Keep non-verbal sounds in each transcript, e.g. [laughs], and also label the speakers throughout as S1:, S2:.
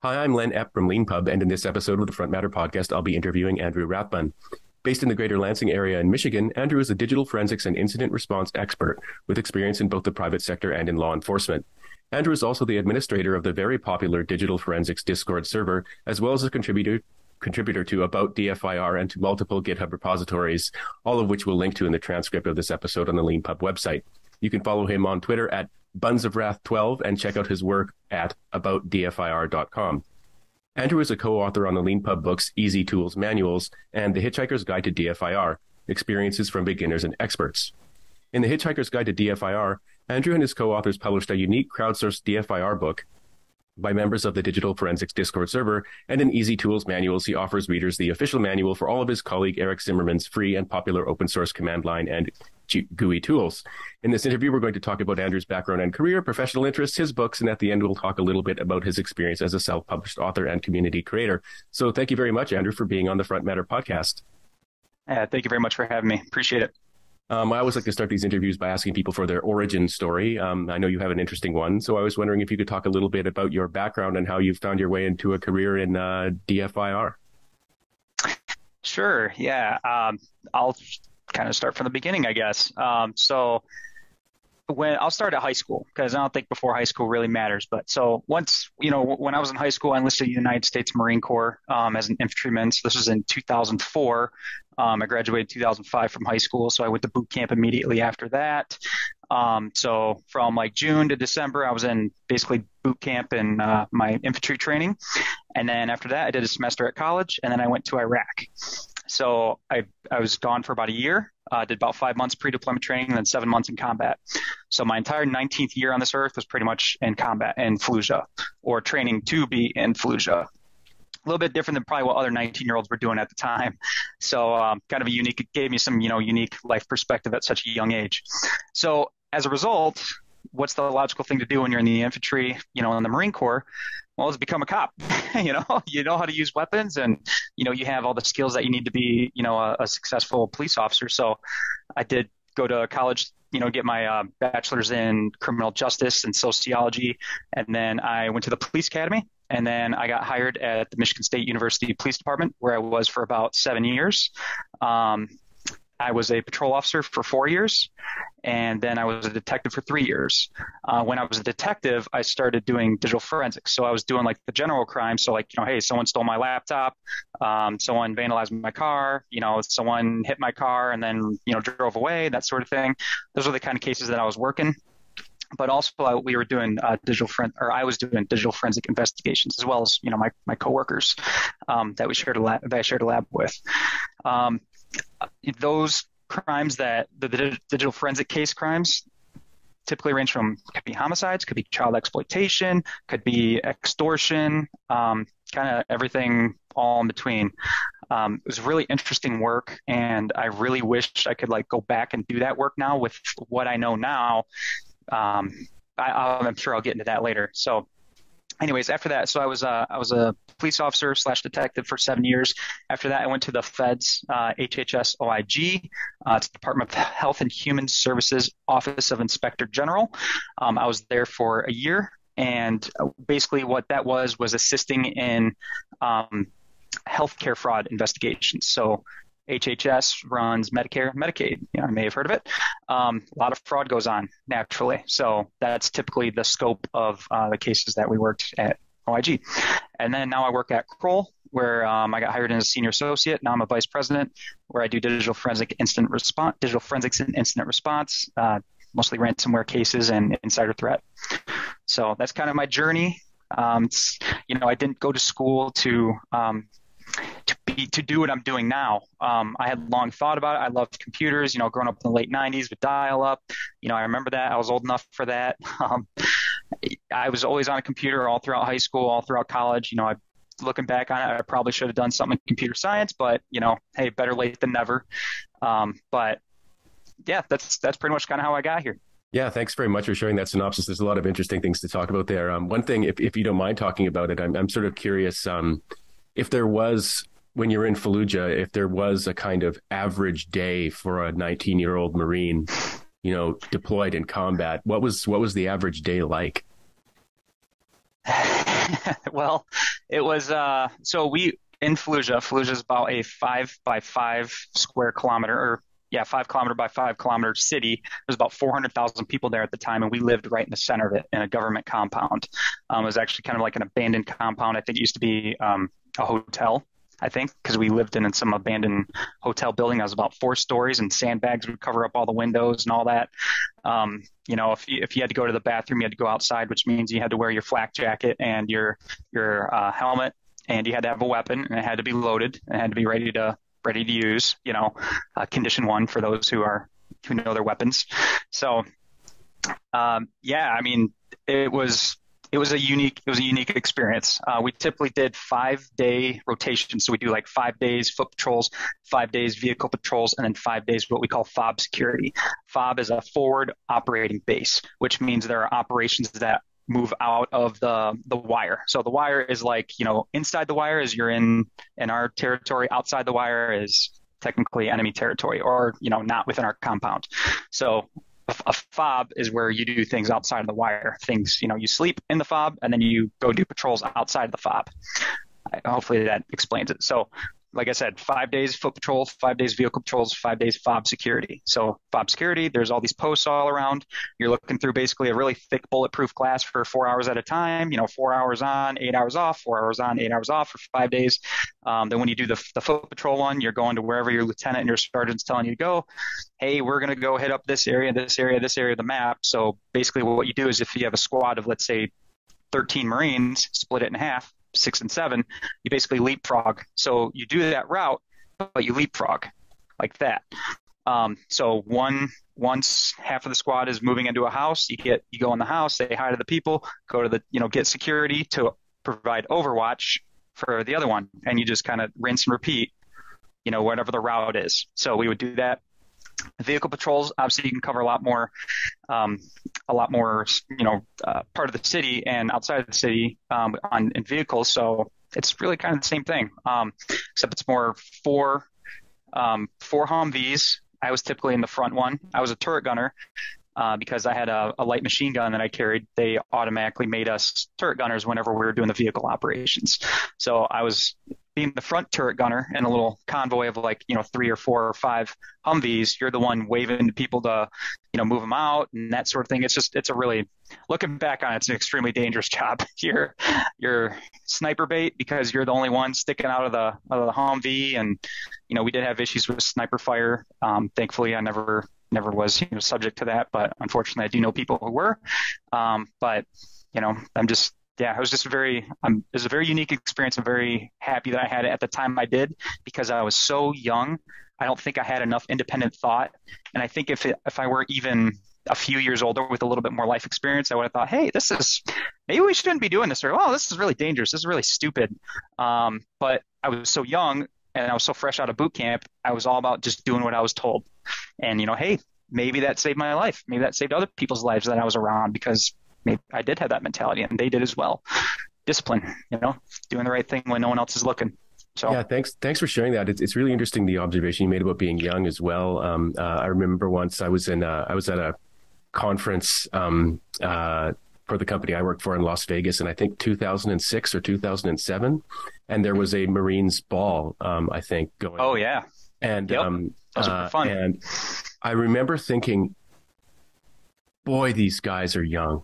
S1: Hi, I'm Len Epp from Leanpub, and in this episode of the Front Matter podcast, I'll be interviewing Andrew Rathbun. Based in the greater Lansing area in Michigan, Andrew is a digital forensics and incident response expert with experience in both the private sector and in law enforcement. Andrew is also the administrator of the very popular digital forensics Discord server, as well as a contributor contributor to About DFIR and to multiple GitHub repositories, all of which we'll link to in the transcript of this episode on the Leanpub website. You can follow him on Twitter at Buns of Wrath 12 and check out his work at aboutdfir.com. Andrew is a co-author on the Leanpub books EZ Tools Manuals and The Hitchhiker's Guide to DFIR, Experiences from Beginners and Experts. In The Hitchhiker's Guide to DFIR, Andrew and his co-authors published a unique crowdsourced DFIR book by members of the Digital Forensics Discord server, and in EZ Tools Manuals, he offers readers the official manual for all of his colleague Eric Zimmerman's free and popular open source command line and GUI tools. In this interview, we're going to talk about Andrew's background and career, professional interests, his books, and at the end, we'll talk a little bit about his experience as a self published author and community creator. So thank you very much, Andrew, for being on the Front Matter podcast.
S2: Thank you very much for having me. Appreciate it.
S1: Um, I always like to start these interviews by asking people for their origin story. Um, I know you have an interesting one, so I was wondering if you could talk a little bit about your background and how you found your way into a career in uh, DFIR.
S2: Sure. Yeah. Um, I'll kind of start from the beginning, I guess. Um, so when I'll start at high school because I don't think before high school really matters. But so once you know, when I was in high school, I enlisted in the United States Marine Corps um, as an infantryman. So this was in 2004. Um, I graduated 2005 from high school, so I went to boot camp immediately after that. Um, so from like June to December, I was in basically boot camp and uh, my infantry training, and then after that, I did a semester at college, and then I went to Iraq. So I I was gone for about a year. Uh, did about five months pre-deployment training, and then seven months in combat. So my entire 19th year on this earth was pretty much in combat in Fallujah, or training to be in Fallujah. A little bit different than probably what other 19 year olds were doing at the time. So um, kind of a unique, it gave me some you know unique life perspective at such a young age. So as a result, what's the logical thing to do when you're in the infantry, you know, in the Marine Corps? well, is become a cop. [laughs] you know, you know how to use weapons, and you know you have all the skills that you need to be, you know, a, a successful police officer. So, I did go to college, you know, get my uh, bachelor's in criminal justice and sociology, and then I went to the police academy, and then I got hired at the Michigan State University Police Department, where I was for about seven years. Um, I was a patrol officer for four years, and then I was a detective for three years. Uh, when I was a detective, I started doing digital forensics. So I was doing like the general crime. So like, you know, hey, someone stole my laptop, um, someone vandalized my car, you know, someone hit my car and then you know drove away, that sort of thing. Those are the kind of cases that I was working but also we were doing uh, digital friend, or I was doing digital forensic investigations as well as you know my my coworkers um, that we shared a lab that I shared a lab with. Um, those crimes that the, the digital forensic case crimes typically range from could be homicides, could be child exploitation, could be extortion, um, kind of everything all in between. Um, it was really interesting work, and I really wish I could like go back and do that work now with what I know now. Um, I, am sure I'll get into that later. So anyways, after that, so I was uh, I was a police officer slash detective for seven years. After that, I went to the Feds uh, HHS OIG. Uh, it's the Department of Health and Human Services Office of Inspector General. Um, I was there for a year, and basically what that was was assisting in um, healthcare fraud investigations. So HHS runs Medicare, Medicaid. You know, I may have heard of it. Um, a lot of fraud goes on naturally, so that's typically the scope of uh, the cases that we worked at OIG. And then now I work at Kroll, where um, I got hired as a senior associate. Now I'm a vice president, where I do digital forensic instant response, digital forensics and incident response, uh, mostly ransomware cases and insider threat. So that's kind of my journey. Um, you know, I didn't go to school to um, to do what I'm doing now. Um, I had long thought about it. I loved computers. You know, growing up in the late '90s with dial-up. You know, I remember that. I was old enough for that. [laughs] Um, I was always on a computer all throughout high school, all throughout college. You know, I looking back on it, I probably should have done something in computer science, but you know, hey, better late than never. Um, but yeah, that's that's pretty much kind of how I got here.
S1: Yeah, thanks very much for sharing that synopsis. There's a lot of interesting things to talk about there. Um, one thing, if, if you don't mind talking about it, I'm, I'm sort of curious. Um, if there was when you're in Fallujah, if there was a kind of average day for a 19 year old Marine, you know, deployed in combat, what was what was the average day like? [laughs]
S2: well, it was uh, so we in Fallujah. Fallujah is about a five by five square kilometer, or yeah, five kilometer by five kilometer city. There's about 400,000 people there at the time, and we lived right in the center of it in a government compound. Um, it was actually kind of like an abandoned compound. I think it used to be um, a hotel. I think because we lived in in some abandoned hotel building that was about four stories, and sandbags would cover up all the windows and all that. Um, you know, if you, if you had to go to the bathroom, you had to go outside, which means you had to wear your flak jacket and your your uh, helmet, and you had to have a weapon, and it had to be loaded, and it had to be ready to ready to use. You know, uh, condition one for those who are who know their weapons. So, um, yeah, I mean, it was it was a unique it was a unique experience. Uh, we typically did five day rotations, so we do like five days foot patrols, five days vehicle patrols, and then five days what we call FOB security. FOB is a forward operating base, which means there are operations that move out of the the wire. So the wire is like you know inside the wire is you're in in our territory. Outside the wire is technically enemy territory, or you know not within our compound. So a fob is where you do things outside of the wire. Things, you know, you sleep in the fob and then you go do patrols outside of the fob. Hopefully that explains it. So like I said, five days foot patrol, five days vehicle patrols, five days fob security. So fob security, there's all these posts all around. You're looking through basically a really thick bulletproof glass for four hours at a time. You know, four hours on, eight hours off, four hours on, eight hours off for five days. Um, then when you do the, the foot patrol one, you're going to wherever your lieutenant and your sergeant's telling you to go. Hey, we're going to go hit up this area, this area, this area of the map. So basically what you do is if you have a squad of, let's say, 13 Marines, split it in half six and seven, you basically leapfrog. So you do that route, but you leapfrog like that. Um, so one once half of the squad is moving into a house, you get you go in the house, say hi to the people, go to the you know get security to provide overwatch for the other one, and you just kind of rinse and repeat, you know whatever the route is. So we would do that Vehicle patrols, obviously, you can cover a lot more, um, a lot more, you know, uh, part of the city and outside of the city um, on in vehicles. So it's really kind of the same thing, um, except it's more four, um, four Humvees. I was typically in the front one. I was a turret gunner. Uh, because I had a, a, light machine gun that I carried, they automatically made us turret gunners whenever we were doing the vehicle operations. So I was being the front turret gunner in a little convoy of like you know three or four or five Humvees, you're the one waving to people to you know move them out and that sort of thing. It's just it's a really looking back on it, it's an extremely dangerous [laughs] job. you're you're sniper bait because you're the only one sticking out of the out of the Humvee, and you know we did have issues with sniper fire. Um, thankfully, I never never was you know subject to that, but unfortunately, I do know people who were. Um, but you know, I'm just yeah, it was just a very, um, it was a very unique experience. I'm very happy that I had it at the time I did because I was so young. I don't think I had enough independent thought. And I think if it, if I were even a few years older with a little bit more life experience, I would have thought, hey, this is maybe we shouldn't be doing this, or oh, this is really dangerous. This is really stupid. Um, but I was so young and I was so fresh out of boot camp. I was all about just doing what I was told. And you know, hey, maybe that saved my life. Maybe that saved other people's lives that I was around because maybe I did have that mentality, and they did as well. Discipline, you know, doing the right thing when no one else is looking. So
S1: yeah, thanks thanks for sharing that. It's, it's really interesting the observation you made about being young as well. Um, uh, I remember once I was in uh, I was at a conference um, uh, for the company I worked for in Las Vegas, and I think 2006 or 2007, and there was a Marines ball, um, I think going.
S2: Oh yeah,
S1: and
S2: yep.
S1: um,
S2: uh, fun.
S1: And I remember thinking, boy, these guys are young.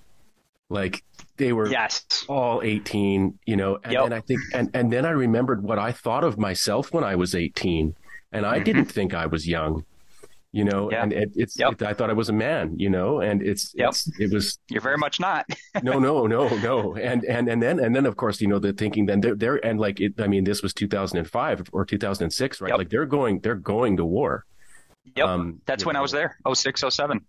S1: Like they were
S2: yes.
S1: all 18, you know, and,
S2: yep.
S1: and I think, and, and then I remembered what I thought of myself when I was 18 and I mm-hmm. didn't think I was young, you know, yeah. and it, it's, yep. it, I thought I was a man, you know, and it's,
S2: yep.
S1: it's it was,
S2: you're very much not. [laughs]
S1: no, no, no, no. And, and, and then, and then of course, you know, the thinking then they're, they're and like, it, I mean, this was 2005 or 2006, right? Like they're going, they're going to war.
S2: Yep. Um, That's when know. I was there. 06, 07.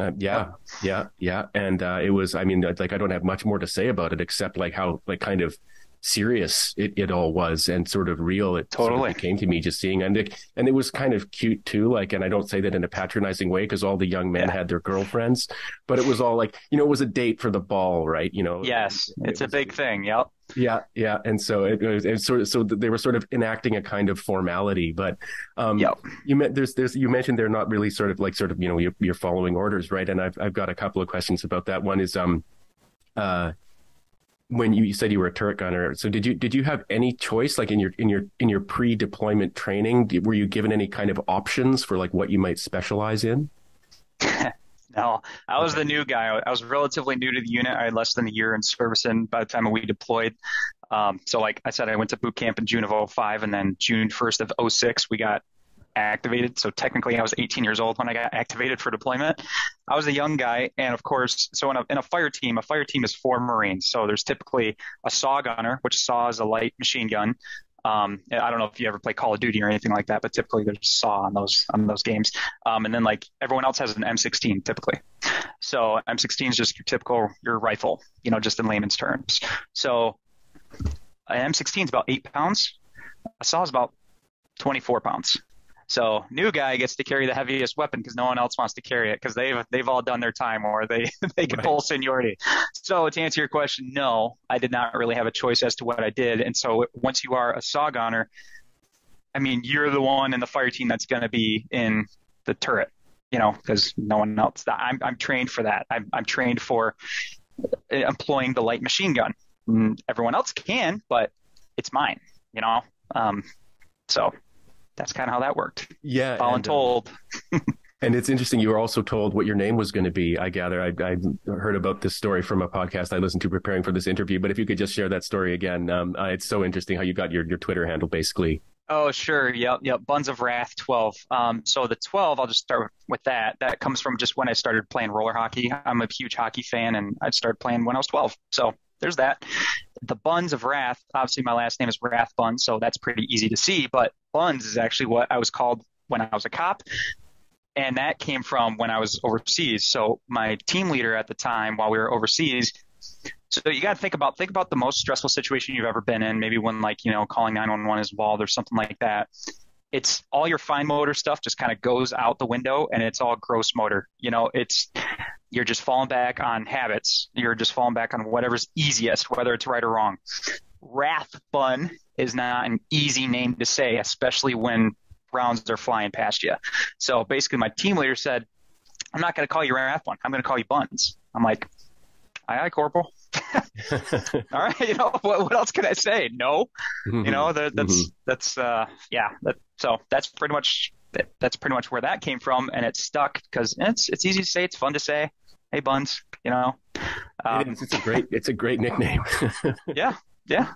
S1: Uh, yeah, yeah, yeah, and uh, it was. I mean, like I don't have much more to say about it except like how like kind of serious it, it all was and sort of real it
S2: totally
S1: sort of came to me just seeing and it, and it was kind of cute too like and I don't say that in a patronizing way because all the young men yeah. had their girlfriends but it was all like you know it was a date for the ball right? You know
S2: yes
S1: it,
S2: it's it was, a big thing yep.
S1: Yeah yeah and so it, was it sort of so they were sort of enacting a kind of formality but um
S2: yep.
S1: you meant there's there's you mentioned they're not really sort of like sort of you know you're, you're following orders right? And I've I've got a couple of questions about that. One is um uh when you, said you were a turret gunner, so did you did you have any choice, like in your in your in your pre-deployment training? Were you given any kind of options for like what you might specialize in? [laughs]
S2: no, I was the new guy. I was relatively new to the unit. I had less than a year in service in by the time we deployed. Um, so, like I said, I went to boot camp in June of 05, and then June 1st of 06, we got activated. So technically, I was 18 years old when I got activated for deployment. I was a young guy, and of course, so in a, in a fire team, a fire team is four Marines. So there's typically a saw gunner, which saw is a light machine gun. Um, I don't know if you ever play Call of Duty or anything like that, but typically there's saw on those on those games. Um, and then like everyone else has an M16 typically. So M16 is just your typical your rifle, you know, just in layman's terms. So an M16 is about eight pounds. A saw is about 24 pounds. So new guy gets to carry the heaviest weapon because no one else wants to carry it because they've they've all done their time or they [laughs] they can right. pull seniority. So to answer your question, no, I did not really have a choice as to what I did. And so once you are a saw gunner, I mean you're the one in the fire team that's going to be in the turret, you know, because no one else. I'm I'm trained for that. I'm I'm trained for employing the light machine gun. Mm, everyone else can, but it's mine, you know. Um, so that's kind of how that worked.
S1: Yeah,
S2: voluntold.
S1: Uh, [laughs] and it's interesting. You were also told what your name was going to be. I gather. I, I, heard about this story from a podcast I listened to preparing for this interview. But if you could just share that story again, um, uh, it's so interesting how you got your your Twitter handle basically.
S2: Oh, sure. Yep. Yep. Buns of Wrath 12. Um, so the 12, I'll just start with that. That comes from just when I started playing roller hockey. I'm a huge hockey fan and I started playing when I was 12. So there's that. The Buns of Wrath, obviously my last name is Rathbun, so that's pretty easy to see, but Buns is actually what I was called when I was a cop. And that came from when I was overseas. So my team leader at the time while we were overseas, so you got to think about think about the most stressful situation you've ever been in. Maybe when like you know calling 911 is involved or something like that. It's all your fine motor stuff just kind of goes out the window, and it's all gross motor. You know, it's you're just falling back on habits. You're just falling back on whatever's easiest, whether it's right or wrong. Wrath Rathbun is not an easy name to say, especially when rounds are flying past you. So basically, my team leader said, I'm not going to call you wrath Rathbun. I'm going to call you Buns. I'm like, aye, aye, Corporal. [laughs] All right, you know what, what else can I say? No, mm-hmm. you know that, [laughs] that's mm-hmm. that's uh yeah. That, so that's pretty much that's pretty much where that came from, and it stuck because it's it's easy to say, it's fun to say. Hey, Buns, you know.
S1: Um, it is. It's a great it's a great nickname. [laughs]
S2: yeah, yeah.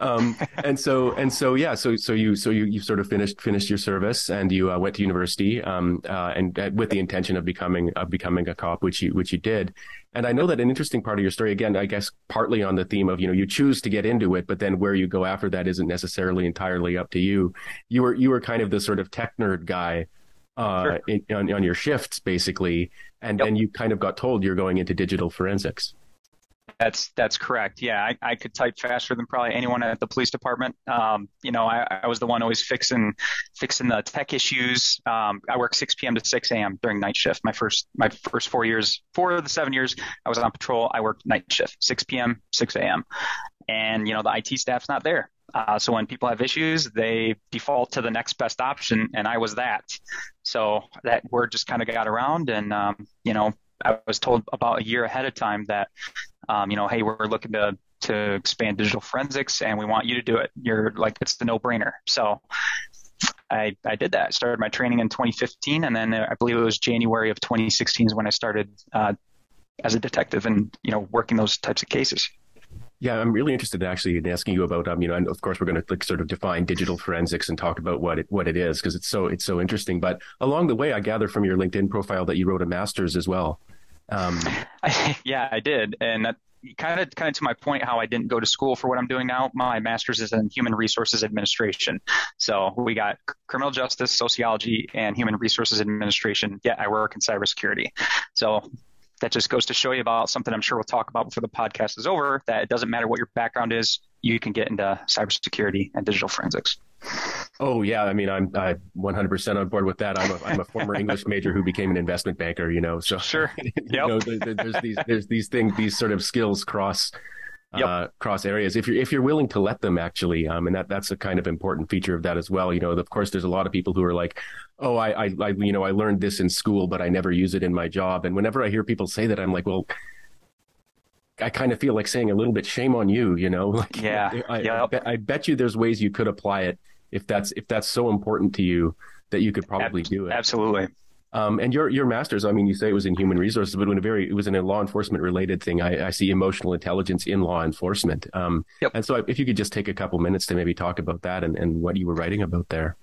S1: Um, and so and so yeah so so you so you you sort of finished finished your service and you uh, went to university um, uh, and uh, with the intention of becoming of becoming a cop which you which you did and I know that an interesting part of your story again I guess partly on the theme of you know you choose to get into it but then where you go after that isn't necessarily entirely up to you you were you were kind of the sort of tech nerd guy uh, sure. in, on, on your shifts basically and yep. then you kind of got told you're going into digital forensics
S2: that's that's correct. Yeah, I, I could type faster than probably anyone at the police department. Um, you know, I, I was the one always fixing fixing the tech issues. Um, I work 6 p.m. to 6 a.m. during night shift. My first my first four years, four of the seven years I was on patrol, I worked night shift, 6 p.m. 6 a.m. And you know, the IT staff's not there. Uh, so when people have issues, they default to the next best option, and I was that. So that word just kind of got around, and um, you know, I was told about a year ahead of time that um, you know, hey, we're looking to to expand digital forensics, and we want you to do it. You're like, it's the no brainer. So I, I did that. I started my training in 2015, and then I believe it was January of 2016 is when I started uh, as a detective and you know working those types of cases.
S1: Yeah, I'm really interested actually in asking you about, um, you know, and of course we're going to like sort of define digital forensics and talk about what it what it is because it's so it's so interesting. But along the way, I gather from your LinkedIn profile that you wrote a master's as well.
S2: Um, [laughs] I, yeah, I did, and that kind of kind of to my point how I didn't go to school for what I'm doing now. My master's is in human resources administration. So we got criminal justice, sociology, and human resources administration. Yet I work in cybersecurity. So that just goes to show you about something I'm sure we'll talk about before the podcast is over. That it doesn't matter what your background is, you can get into cybersecurity and digital forensics.
S1: Oh yeah, I mean I'm I 100% on board with that. I'm a I'm a former English major who became an investment banker, you know. So
S2: sure, [laughs]
S1: you yep. know, there's these there's these things these sort of skills cross yep. uh, cross areas if you're if you're willing to let them actually. Um, and that that's a kind of important feature of that as well. You know, of course, there's a lot of people who are like, oh, I I, I you know I learned this in school, but I never use it in my job. And whenever I hear people say that, I'm like, well I kind of feel like saying a little bit shame on you, you know, [laughs] like,
S2: yeah,
S1: I,
S2: yep.
S1: I, bet, I bet you there's ways you could apply it if that's, if that's so important to you that you could probably
S2: Ab-
S1: do it.
S2: Absolutely.
S1: Um, and your your master's, I mean, you say it was in human resources, but in a very it was in a law enforcement related thing. I, I see emotional intelligence in law enforcement. Um,
S2: yep.
S1: And so, if you could just take a couple minutes to maybe talk about that and, and what you were writing about there.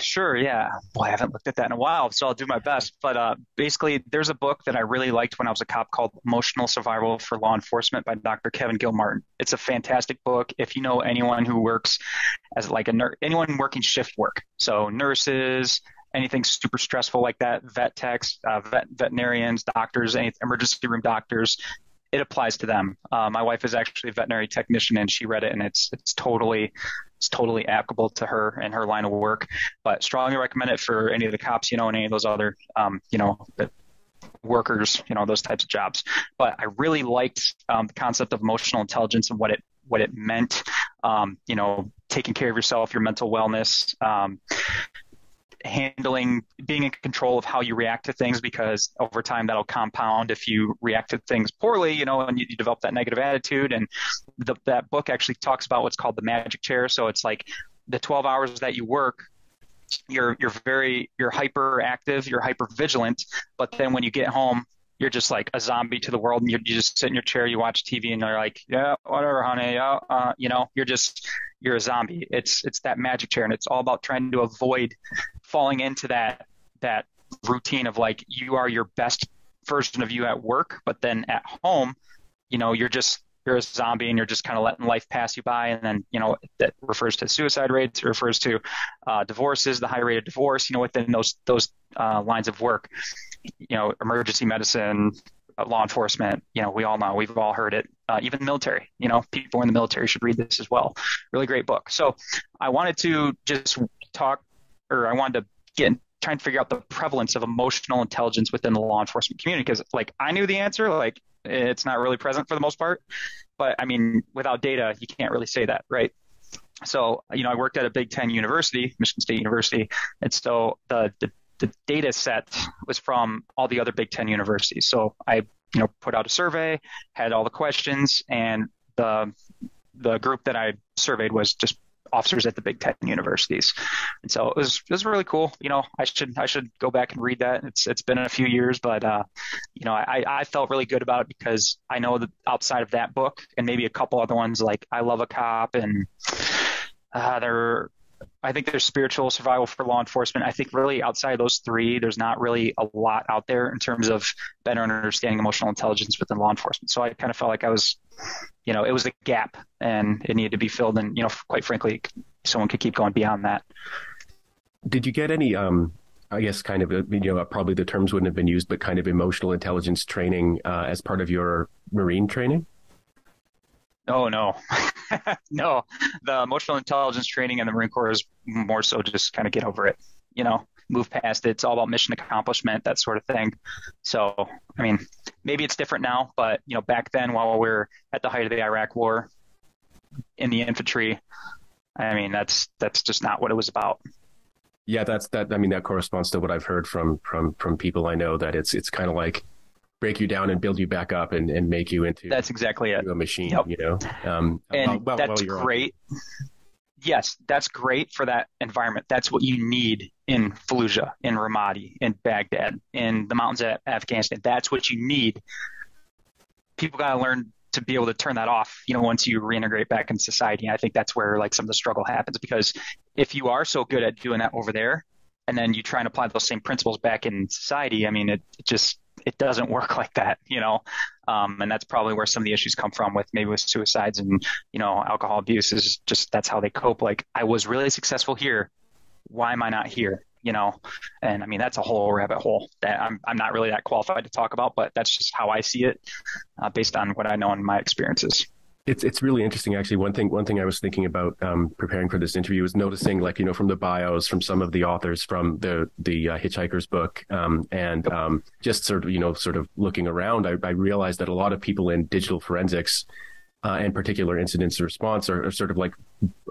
S2: Sure, yeah. Boy, I haven't looked at that in a while, so I'll do my best. But uh, basically, there's a book that I really liked when I was a cop called Emotional Survival for Law Enforcement by Dr. Kevin Gilmartin. It's a fantastic book. If you know anyone who works as like a nurse, anyone working shift work, so nurses, anything super stressful like that, vet techs, uh, vet, veterinarians, doctors, any emergency room doctors, it applies to them. Uh, my wife is actually a veterinary technician, and she read it, and it's it's totally it's totally applicable to her and her line of work. But strongly recommend it for any of the cops, you know, and any of those other, um, you know, workers, you know, those types of jobs. But I really liked um, the concept of emotional intelligence and what it what it meant. Um, you know, taking care of yourself, your mental wellness. Handling being in control of how you react to things because over time that'll compound if you react to things poorly you know and you, you develop that negative attitude. And the, that book actually talks about what's called the magic chair. So it's like the 12 hours that you work you're you're very you're hyperactive you're hyper vigilant but then when you get home you're just like a zombie to the world and you, just sit in your chair you watch tv and you're like yeah whatever honey uh, you know you're just you're a zombie. It's it's that magic chair and it's all about trying to avoid falling into that that routine of like you are your best version of you at work but then at home you know you're just you're a zombie and you're just kind of letting life pass you by and then you know that refers to suicide rates it refers to uh, divorces the high rate of divorce you know within those those uh, lines of work you know, emergency medicine, uh, law enforcement, you know, we all know, we've all heard it. Uh, even military, you know, people in the military should read this as well. Really great book. So I wanted to just talk, or I wanted to get try and figure out the prevalence of emotional intelligence within the law enforcement community because, like, I knew the answer, like, it's not really present for the most part. But I mean, without data, you can't really say that, right? So, you know, I worked at a Big Ten university, Michigan State University, and so the, the the data set was from all the other Big Ten universities. So I, you know, put out a survey, had all the questions, and the the group that I surveyed was just officers at the Big Ten universities. And so it was it was really cool. You know, I should I should go back and read that. It's it's been a few years, but uh, you know, I, I felt really good about it because I know that outside of that book and maybe a couple other ones like I Love a Cop and uh, there I think there's spiritual survival for law enforcement. I think really outside of those three, there's not really a lot out there in terms of better understanding emotional intelligence within law enforcement. So I kind of felt like I was, you know, it was a gap and it needed to be filled. And, you know, quite frankly, someone could keep going beyond that.
S1: Did you get any, um, I guess, kind of, you know, probably the terms wouldn't have been used, but kind of emotional intelligence training uh, as part of your Marine training?
S2: Oh no, [laughs] no. The emotional intelligence training in the Marine Corps is more so just kind of get over it. You know, move past it. It's all about mission accomplishment, that sort of thing. So, I mean, maybe it's different now, but you know, back then, while we are at the height of the Iraq War, in the infantry, I mean, that's that's just not what it was about.
S1: Yeah, that's that. I mean, that corresponds to what I've heard from from from people I know that it's it's kind of like break you down and build you back up and, and make you into
S2: that's exactly it.
S1: a machine
S2: yep.
S1: you know?
S2: Um, and well, that's well, great on. yes that's great for that environment. That's what you need in fallujah in ramadi in baghdad in the mountains of afghanistan. That's what you need. People got to learn to be able to turn that off you know once you reintegrate back in society. And i think that's where like some of the struggle happens because if you are so good at doing that over there and then you try and apply those same principles back in society i mean it, it just it doesn't work [laughs] like that, you know. Um, and that's probably where some of the issues come from with maybe with suicides and you know alcohol abuse is just that's how they cope. Like I was really successful here, why am I not here? You know, and I mean that's a whole rabbit hole that I'm I'm not really that qualified to talk about, but that's just how I see it, uh, based on what I know in my experiences.
S1: It's it's really interesting actually. One thing one thing I was thinking about um, preparing for this interview was noticing like you know from the bios from some of the authors from the the uh, Hitchhiker's book um, and um, just sort of you know sort of looking around, I, I realized that a lot of people in digital forensics uh, and particular incidents response are, are sort of like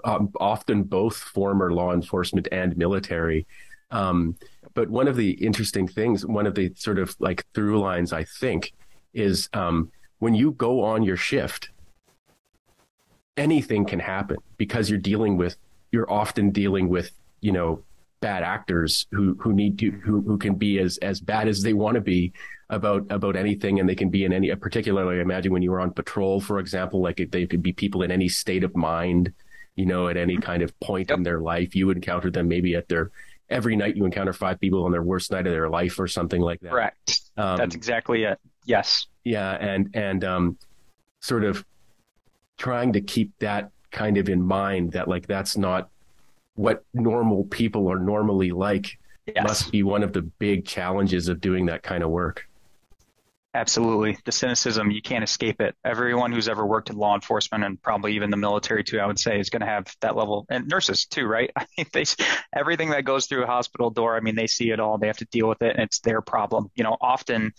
S1: um, often both former law enforcement and military. Um, but one of the interesting things, one of the sort of like through lines, I think, is um, when you go on your shift, anything can happen because you're dealing with you're often dealing with you know bad actors who who need to who who can be as as bad as they want to be about about anything and they can be in any particularly I imagine when you were on patrol for example like they could be people in any state of mind you know at any kind of point yep. in their life. You encounter them maybe at their every night you encounter five people on their worst night of their life or something like that.
S2: Correct. Um, that's exactly it. Yes.
S1: Yeah and and um sort of trying to keep that kind of in mind that like that's not what normal people are normally like yes. must be one of the big challenges of doing that kind of work.
S2: Absolutely. The cynicism, you can't escape it. Everyone who's ever worked in law enforcement and probably even the military too, I would say, is going to have that level. And nurses too, right? [laughs] I mean, they, everything that goes through a hospital door, I mean, they see it all. They have to deal with it and it's their problem. You know, often,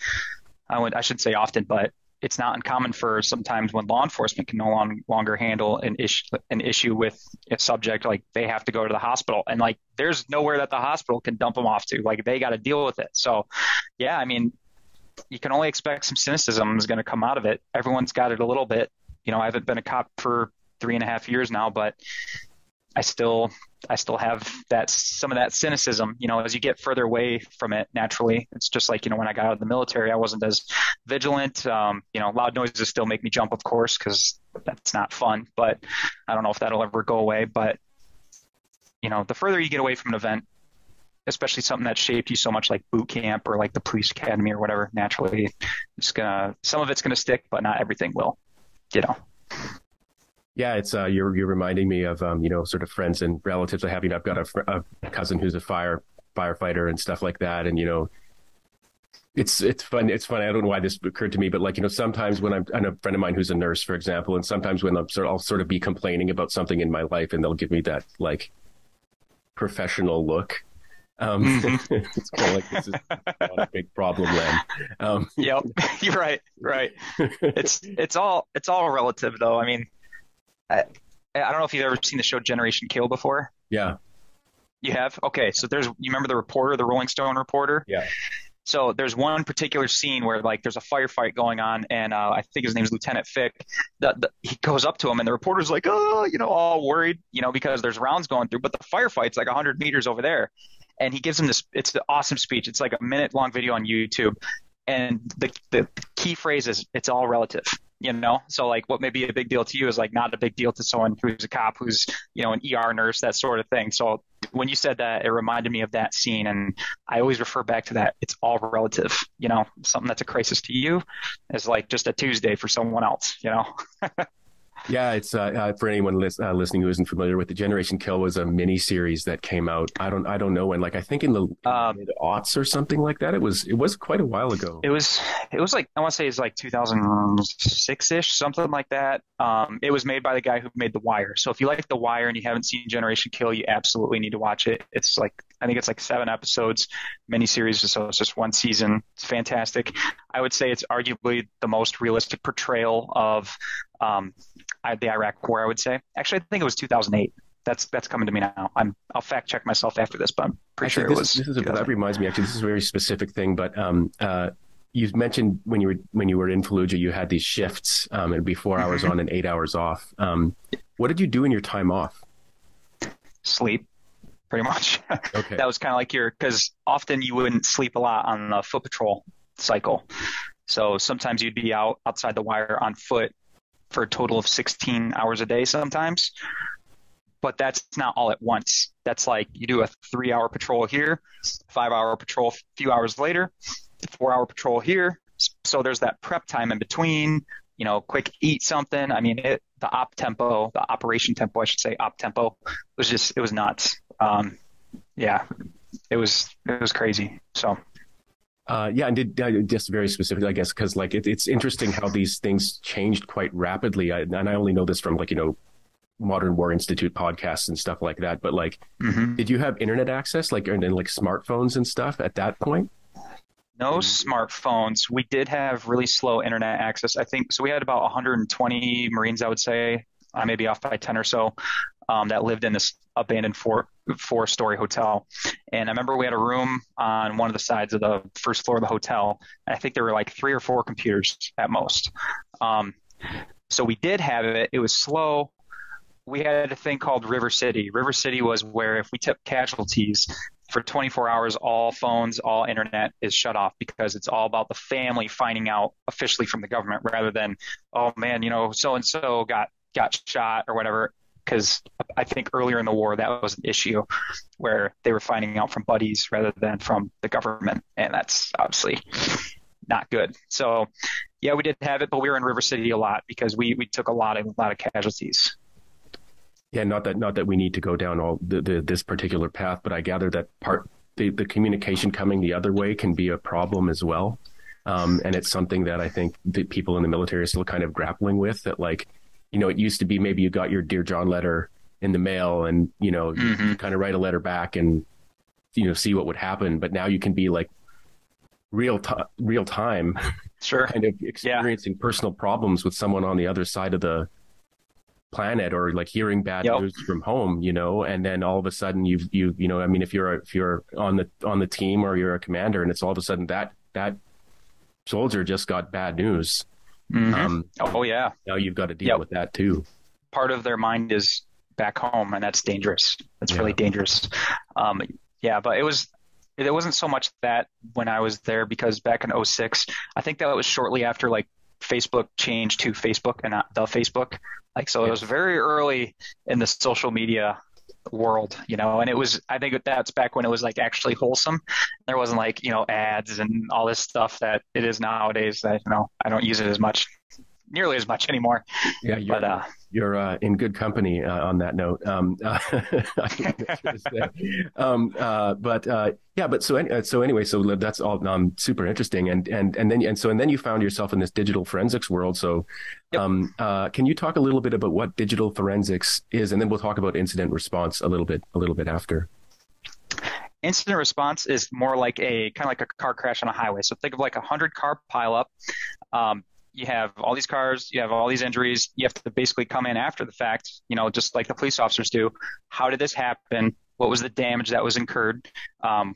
S2: I would, I should say often, but it's not uncommon for sometimes when law enforcement can no long, longer handle an issue an issue with a subject like they have to go to the hospital and like there's nowhere that the hospital can dump them off to like they got to deal with it. So yeah i mean you can only expect some cynicism is going to come out of it. Everyone's got it a little bit. You know i haven't been a cop for three and a half years now but I still I still have that some of that cynicism. You know, as you get further away from it, naturally, it's just like you know when I got out of the military, I wasn't as vigilant. Um, you know, loud noises still make me jump, of course, because that's not fun. But I don't know if that'll ever go away. But you know, the further you get away from an event, especially something that shaped you so much, like boot camp or like the police academy or whatever, naturally, it's gonna some of it's gonna stick, but not everything will. You know.
S1: Yeah, it's uh, you're you're reminding me of um, you know sort of friends and relatives I have. You know, I've got a, a cousin who's a fire firefighter and stuff like that, and you know, it's it's fun. It's funny. I don't know why this occurred to me, but like you know, sometimes when I'm, I'm a friend of mine who's a nurse, for example, and sometimes when I'm sort, I'll sort of be complaining about something in my life, and they'll give me that like professional look. Um, mm-hmm. [laughs] it's kind of like this is a big problem, Len.
S2: Um, yep, [laughs] you're right. Right. [laughs] It's it's all it's all relative, though. I mean, I, I don't know if you've ever seen the show Generation Kill before.
S1: Yeah.
S2: You have? Okay. So there's, you remember the reporter, the Rolling Stone reporter?
S1: Yeah.
S2: So there's one particular scene where like there's a firefight going on, and uh, I think his name's Lieutenant Fick. The, the, he goes up to him, and the reporter's like, oh, you know, all worried, you know, because there's rounds going through, but the firefight's like 100 meters over there, and he gives him this. It's an awesome speech. It's like a minute long video on YouTube, and the the key phrase is it's all relative you know? So like what may be a big deal to you is like not a big deal to someone who's a cop who's you know an er nurse that sort of thing. So when you said that it reminded me of that scene and i always refer back to that. It's all relative you know? Something that's a crisis to you is like just a tuesday for someone else you know [laughs]
S1: Yeah, it's uh, uh, for anyone lis- uh, listening who isn't familiar with the Generation Kill was a mini series that came out. I don't I don't know when, like I think in the um, mid aughts or something like that. It was it was quite a while ago.
S2: It was it was like I want to say it's like 2006 ish, something like that. Um, it was made by the guy who made The Wire. So if you like The Wire and you haven't seen Generation Kill, you absolutely need to watch it. It's like I think it's like seven episodes, miniseries, so it's just one season. It's fantastic. I would say it's arguably the most realistic portrayal of um, the Iraq War. I would say. Actually, I think it was 2008. That's that's coming to me now. I'm I'll fact check myself after this, but I'm pretty actually, sure
S1: this,
S2: it was.
S1: This is a, that reminds me. Actually, this is a very specific thing, but um, uh, you mentioned when you were when you were in Fallujah, you had these shifts. Um, it'd be 4 hours on and eight hours off. Um, what did you do in your time off?
S2: Sleep pretty much. [laughs]
S1: Okay.
S2: that was kind of like your because often you wouldn't sleep a lot on the foot patrol cycle. So sometimes you'd be out outside the wire on foot for a total of 16 hours a day sometimes. But that's not all at once. That's like you do a three hour patrol here, five hour patrol a few hours later, four hour patrol here. So there's that prep time in between, you know, quick eat something. I mean, it, the op tempo, the operation tempo, I should say, op tempo was just, it was nuts. Um, yeah, it was, it was crazy. So.
S1: Uh, yeah, and did, uh, just very specifically, I guess, because like it, it's interesting how these things changed quite rapidly. I, and I only know this from like you know modern war institute podcasts and stuff like that. But like, mm-hmm. did you have internet access, like and, and like smartphones and stuff at that point?
S2: No smartphones. We did have really slow internet access. I think so. We had about 120 Marines, I would say. I may be off by 10 or so um, that lived in this abandoned four four story hotel. And I remember we had a room on one of the sides of the first floor of the hotel. I think there were like three or four computers at most. Um, so we did have it. It was slow. We had a thing called River City. River City was where if we took casualties for 24 hours, all phones, all internet is shut off because it's all about the family finding out officially from the government rather than, oh man, you know, so and so got got shot or whatever. Because I think earlier in the war that was an issue where they were finding out from buddies rather than from the government, and that's obviously not good. So, yeah, we did have it, but we were in River City a lot because we we took a lot of a lot of casualties.
S1: Yeah, not that not that we need to go down all the, the this particular path, but I gather that part the, the communication coming the other way can be a problem as well. Um, and it's something that I think that people in the military are still kind of grappling with. That like, you know, it used to be maybe you got your dear John letter in the mail, and you know, mm-hmm. you kind of write a letter back and you know see what would happen. But now you can be like real time, real time, [laughs]
S2: sure,
S1: kind of experiencing yeah. personal problems with someone on the other side of the planet or like hearing bad yep. news from home you know and then all of a sudden you've you you know i mean if you're if you're on the on the team or you're a commander and it's all of a sudden that that soldier just got bad news
S2: mm-hmm. um, oh yeah
S1: now you've got to deal yep. with that too
S2: part of their mind is back home and that's dangerous that's yeah. really dangerous um, yeah but it was it wasn't so much that when i was there because back in 06 i think that was shortly after like Facebook changed to Facebook and not the Facebook. Like, so it was very early in the social media world, you know, and it was, I think that's back when it was like actually wholesome. There wasn't like, you know, ads and all this stuff that it is nowadays that, you know, I don't use it as much, nearly as much anymore.
S1: Yeah. You're, but, uh, you're uh, in good company uh, on that note. Um, [laughs] uh, um, uh, but uh, yeah, but so uh, so anyway, so that's all um, super interesting, and and and then and so and then you found yourself in this digital forensics world. So, yep. um, can you talk a little bit about what digital forensics is, and then we'll talk about incident response a little bit a little bit after.
S2: Incident response is more like a kind of like a car crash on a highway. So think of like a hundred car pileup. Um, you have all these cars, you have all these injuries. You have to basically come in after the fact, you know, just like the police officers do. How did this happen? What was the damage that was incurred? Um,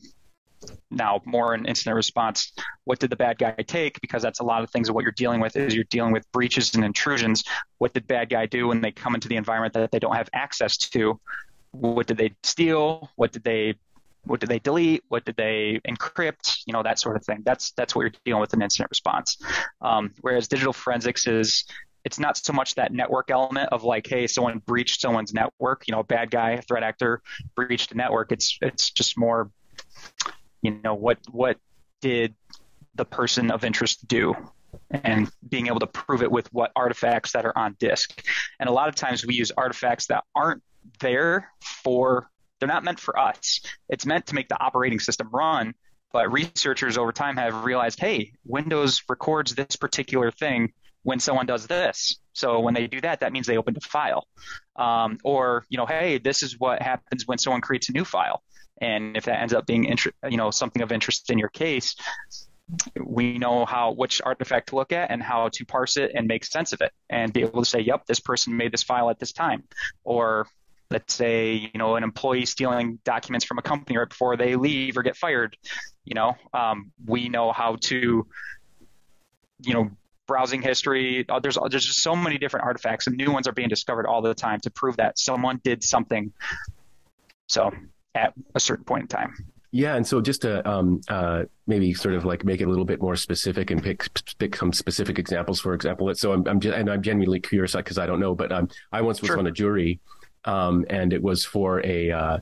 S2: now, more in incident response, what did the bad guy take? Because that's a lot of things of what you're dealing with is you're dealing with breaches and intrusions. What did bad guy do when they come into the environment that they don't have access to? What did they steal? What did they what did they delete? What did they encrypt? You know, that sort of thing. That's that's what you're dealing with in incident response. Um, whereas digital forensics is it's not so much that network element of like, hey, someone breached someone's network, you know, a bad guy, a threat actor breached a network. It's it's just more, you know, what what did the person of interest do? And being able to prove it with what artifacts that are on disk. And a lot of times we use artifacts that aren't there for they're not meant for us. It's meant to make the operating system run. But researchers over time have realized, hey, Windows records this particular thing when someone does this. So when they do that, that means they opened a file. Um, or you know, hey, this is what happens when someone creates a new file. And if that ends up being inter- you know something of interest in your case, we know how which artifact to look at and how to parse it and make sense of it and be able to say, yep, this person made this file at this time, or let's say you know an employee stealing documents from a company right before they leave or get fired you know um, we know how to you know browsing history uh, there's there's just so many different artifacts and new ones are being discovered all the time to prove that someone did something so at a certain point in time
S1: yeah, and so just to um, uh, maybe sort of like make it a little bit more specific and pick pick some specific examples. For example, so I'm, I'm just, and I'm genuinely curious because I don't know, but um, I once was sure. on a jury um, and it was for a uh,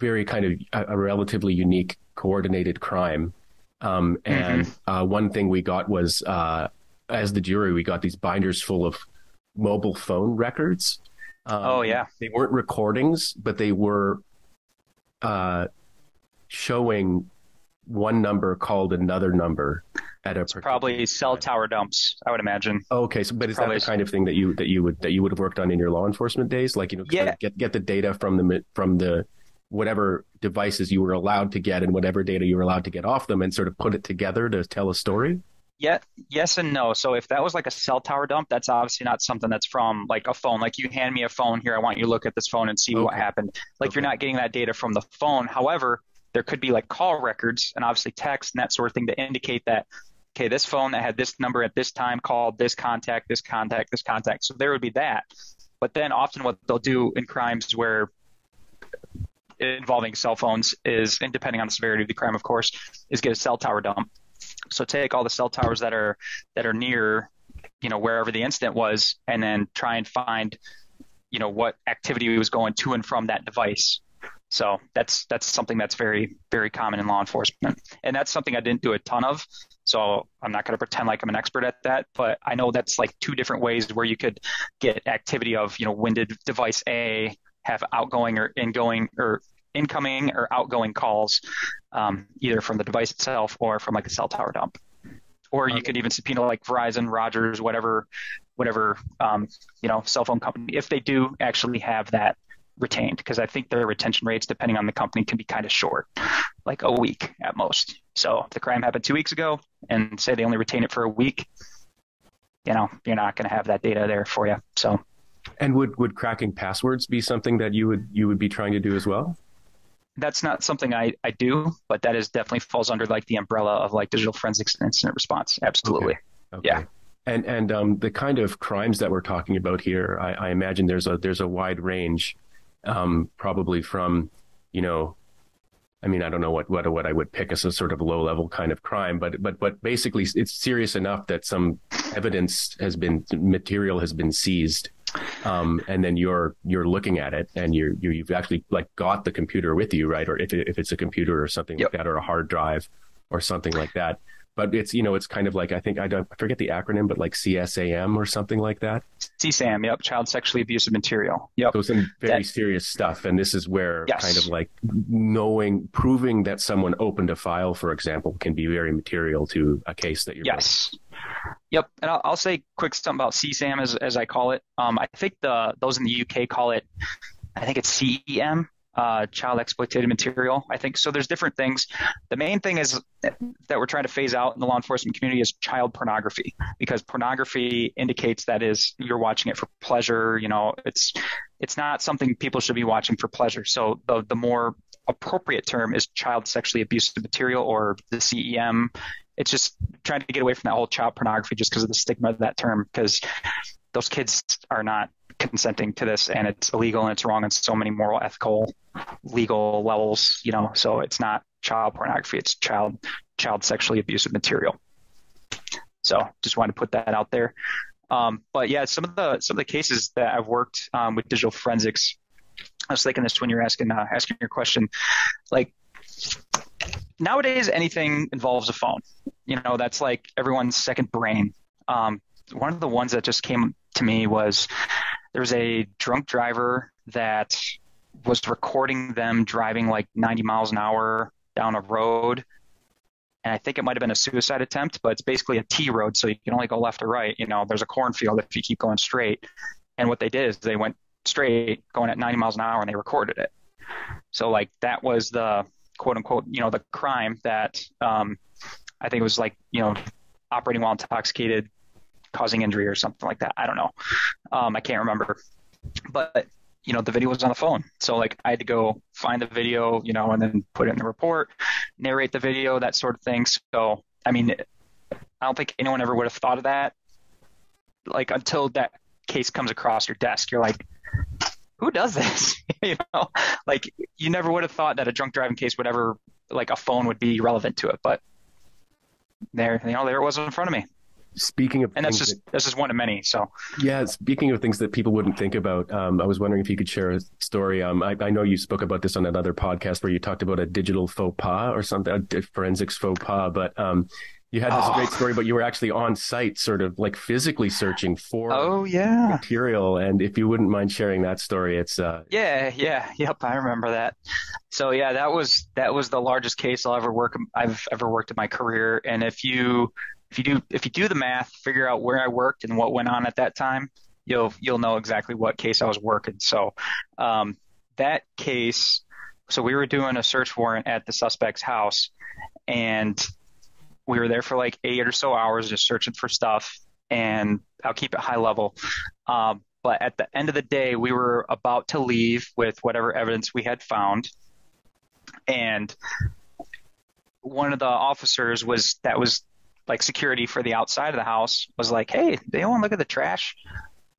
S1: very kind of a, a, relatively unique coordinated crime. Um, and mm-hmm. uh, one thing we got was, uh, as the jury, we got these binders full of mobile phone records.
S2: Um, oh yeah,
S1: they weren't recordings, but they were uh, showing one number called another number at a
S2: probably cell tower dumps. I would imagine.
S1: Oh, okay, so but is probably that the kind of thing that you that you would that you would have worked on in your law enforcement days? Like you know,
S2: yeah.
S1: get get the data from the from the whatever devices you were allowed to get and whatever data you were allowed to get off them, and sort of put it together to tell a story.
S2: Yeah, yes and no. So if that was like a cell tower dump, that's obviously not something that's from like a phone. Like you hand me a phone here, I want you to look at this phone and see okay. what happened. Like okay. you're not getting that data from the phone. However, there could be like call records and obviously text and that sort of thing to indicate that okay, this phone that had this number at this time called this contact, this contact, this contact. So there would be that. But then often what they'll do in crimes where involving cell phones is, and depending on the severity of the crime, of course, is get a cell tower dump. So take all the cell towers that are that are near, you know, wherever the incident was, and then try and find, you know, what activity was going to and from that device. So that's that's something that's very very common in law enforcement, and that's something I didn't do a ton of. So I'm not going to pretend like I'm an expert at that, but I know that's like two different ways where you could get activity of you know when did device A have outgoing or ingoing or incoming or outgoing calls, um, either from the device itself or from like a cell tower dump. Or you could even subpoena like Verizon, Rogers, whatever, whatever, um, you know, cell phone company, if they do actually have that retained, because I think their retention rates, depending on the company, can be kind of short, like a week at most. So if the crime happened two weeks ago and say they only retain it for a week, you know, you're not going to have that data there for you. So.
S1: And would, would cracking passwords be something that you would you would be trying to do as well?
S2: That's not something I, I do, but that is definitely falls under like the umbrella of like digital forensics and incident response. Absolutely. Okay. Okay. Yeah.
S1: And and um, the kind of crimes that we're talking about here, I, I imagine there's a there's a wide range, um, probably from, you know, I mean, I don't know what, what what I would pick as a sort of low level kind of crime, but but but basically, it's serious enough that some evidence has been material has been seized, um, and then you're you're looking at it, and you're you, you've actually like got the computer with you, right? Or if it, if it's a computer or something yep. like that, or a hard drive, or something like that but it's you know it's kind of like I think I don't I forget the acronym, but like CSAM or something like that.
S2: CSAM, yep, child sexually abusive material. Yep.
S1: So some very that, serious stuff, and this is where yes. kind of like knowing, proving that someone opened a file, for example, can be very material to a case that you're.
S2: Yes. Yep, and I'll, I'll, say quick something about CSAM as as I call it. Um, I think the those in the UK call it, I think it's CEM, uh, child exploitative material. I think so. There's different things. The main thing is that we're trying to phase out in the law enforcement community is child pornography because pornography indicates that is you're watching it for pleasure. You know, it's it's not something people should be watching for pleasure. So the the more appropriate term is child sexually abusive material or the CEM. It's just trying to get away from that whole child pornography just because of the stigma of that term because those kids are not consenting to this and it's illegal and it's wrong on so many moral, ethical, legal levels, you know, so it's not child pornography, it's child child sexually abusive material. So just wanted to put that out there. Um, but yeah, some of the some of the cases that I've worked um, with digital forensics, I was thinking this when you're asking uh, asking your question, like nowadays anything involves a phone. You know, that's like everyone's second brain. Um, one of the ones that just came to me was there was a drunk driver that was recording them driving like 90 miles an hour down a road. And I think it might have been a suicide attempt, but it's basically a T road, so you can only go left or right. You know, there's a cornfield if you keep going straight. And what they did is they went straight, going at 90 miles an hour, and they recorded it. So like that was the quote unquote, you know, the crime that um, I think it was like, you know, operating while intoxicated, causing injury or something like that. I don't know. Um, I can't remember. But you know, the video was on the phone. So like I had to go find the video, you know, and then put it in the report, narrate the video, that sort of thing. So I mean, I don't think anyone ever would have thought of that. Like until that case comes across your desk, you're like, who does this? [laughs] you know, like you never would have thought that a drunk driving case would ever like a phone would be relevant to it, but there, you know, there it was in front of me
S1: speaking of
S2: and that's just that, that's just one of many so.
S1: Yeah speaking of things that people wouldn't think about um, i was wondering if you could share a story. Um, I, I, know you spoke about this on another podcast where you talked about a digital faux pas or something a forensics faux pas but um, you had this oh. great story but you were actually on site sort of like physically searching for
S2: oh yeah.
S1: material and if you wouldn't mind sharing that story it's uh
S2: yeah yeah yep i remember that. So yeah that was that was the largest case i'll ever work i've ever worked in my career and if you if you do if you do the math, figure out where I worked and what went on at that time, you'll you'll know exactly what case I was working. So um, that case, so we were doing a search warrant at the suspect's house, and we were there for like eight or so hours just searching for stuff. And I'll keep it high level. Um, but at the end of the day, we were about to leave with whatever evidence we had found, and one of the officers was that was like security for the outside of the house was like, "Hey, they want to look at the trash?"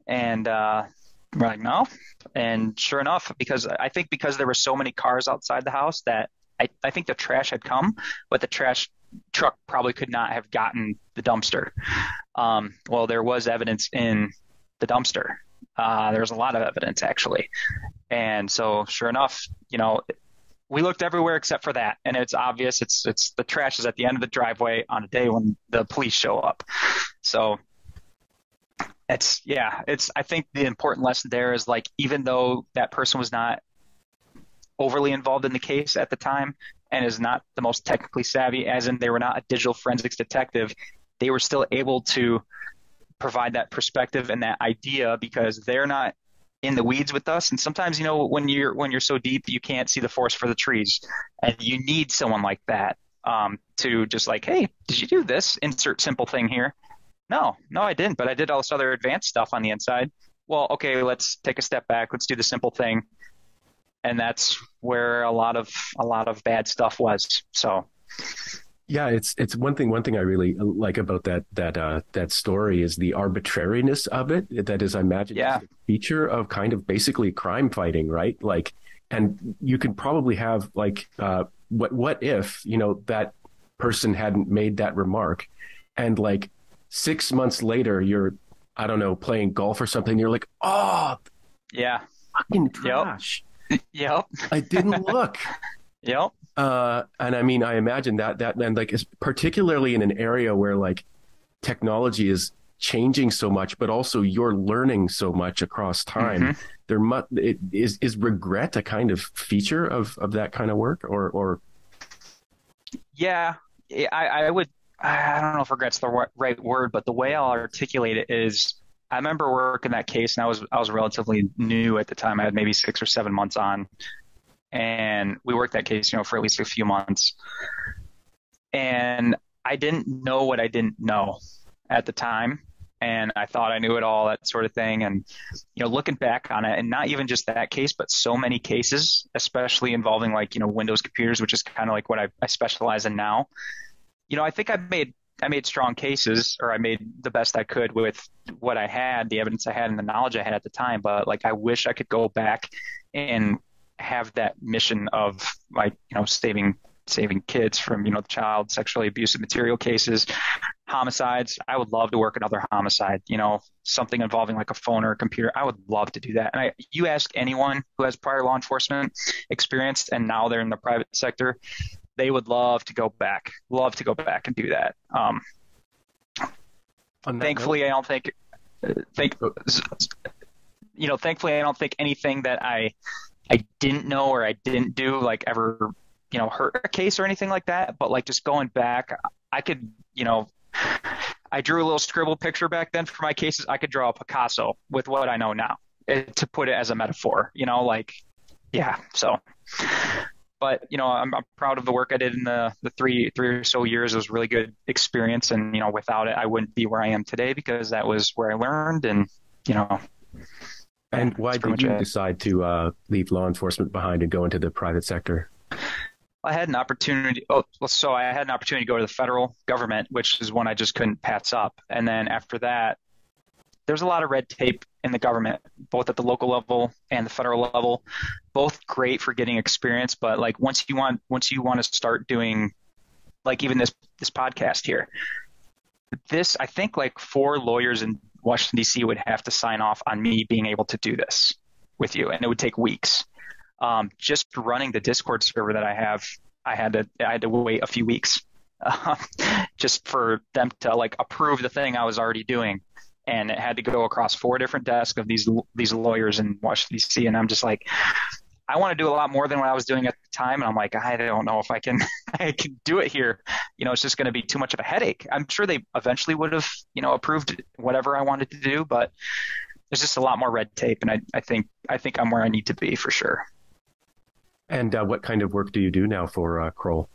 S2: And uh, we're like, "No." And sure enough, because I think because there were so many cars outside the house that I, I think the trash had come, but the trash truck probably could not have gotten the dumpster. Um, well, there was evidence in the dumpster. Uh, there was a lot of evidence actually, and so sure enough, you know, we looked everywhere except for that, and it's obvious. It's it's the trash is at the end of the driveway on a day when the police show up. So it's yeah, it's I think the important lesson there is like even though that person was not overly involved in the case at the time and is not the most technically savvy, as in they were not a digital forensics detective, they were still able to provide that perspective and that idea because they're not in the weeds with us. And sometimes you know when you're when you're so deep you can't see the forest for the trees and you need someone like that um, to just like hey did you do this? Insert simple thing here. No no i didn't but i did all this other advanced stuff on the inside. Well okay let's take a step back. Let's do the simple thing. And that's where a lot of a lot of bad stuff was. So
S1: yeah, it's it's one thing. One thing I really like about that that uh, that story is the arbitrariness of it. That is, I imagine,
S2: yeah.
S1: a feature of kind of basically crime fighting, right? Like, and you can probably have like, uh, what what if you know that person hadn't made that remark, and like six months later, you're I don't know playing golf or something. You're like, oh,
S2: yeah,
S1: fucking trash. [laughs]
S2: Yep. yep.
S1: I didn't [laughs] look.
S2: Yep.
S1: Uh, and I mean, I imagine that that and like particularly in an area where like technology is changing so much, but also you're learning so much across time. Mm-hmm. There must it is is regret a kind of feature of of that kind of work, or or
S2: yeah, I, I would. I don't know if regret's the right word, but the way I'll articulate it is. I remember working that case, and I was I was relatively new at the time. I had maybe six or seven months on, and we worked that case, you know, for at least a few months. And I didn't know what I didn't know at the time. And I thought I knew it all, that sort of thing. And, you know, looking back on it, and not even just that case, but so many cases, especially involving like, you know, Windows computers, which is kind of like what I, I specialize in now. You know, I think I made I made strong cases, or I made the best I could with what I had, the evidence I had, and the knowledge I had at the time. But like, I wish I could go back and have that mission of like you know saving saving kids from you know child sexually abusive material cases homicides i would love to work another homicide you know something involving like a phone or a computer i would love to do that and I, you ask anyone who has prior law enforcement experience and now they're in the private sector they would love to go back love to go back and do that um, thankfully note. i don't think uh, think oh. you know thankfully i don't think anything that i I didn't know or I didn't do like ever, you know, hurt a case or anything like that. But like just going back, I could, you know, [sighs] I drew a little scribble picture back then for my cases. I could draw a Picasso with what I know now it, to put it as a metaphor, you know, like, yeah. So, but you know, I'm, I'm proud of the work I did in the, the three, three or so years. It was really good experience. And, you know, without it, I wouldn't be where I am today because that was where I learned and, you know,
S1: and why did you decide to uh, leave law enforcement behind and go into the private sector?
S2: I had an opportunity. Oh, so I had an opportunity to go to the federal government, which is one I just couldn't pass up. And then after that, there's a lot of red tape in the government, both at the local level and the federal level. Both great for getting experience, but like once you want, once you want to start doing, like even this this podcast here, this I think like four lawyers in Washington D.C. would have to sign off on me being able to do this with you, and it would take weeks. Um, just running the Discord server that I have, I had to I had to wait a few weeks uh, [laughs] just for them to like approve the thing I was already doing, and it had to go across four different desks of these these lawyers in Washington D.C. And I'm just like, I want to do a lot more than what I was doing at the time. And I'm like, I don't know if I can, [laughs] I can do it here. You know, it's just going to be too much of a headache. I'm sure they eventually would have, you know, approved whatever I wanted to do, but there's just a lot more red tape. And I, I think, I think I'm where I need to be for sure.
S1: And uh, what kind of work do you do now for uh, Kroll?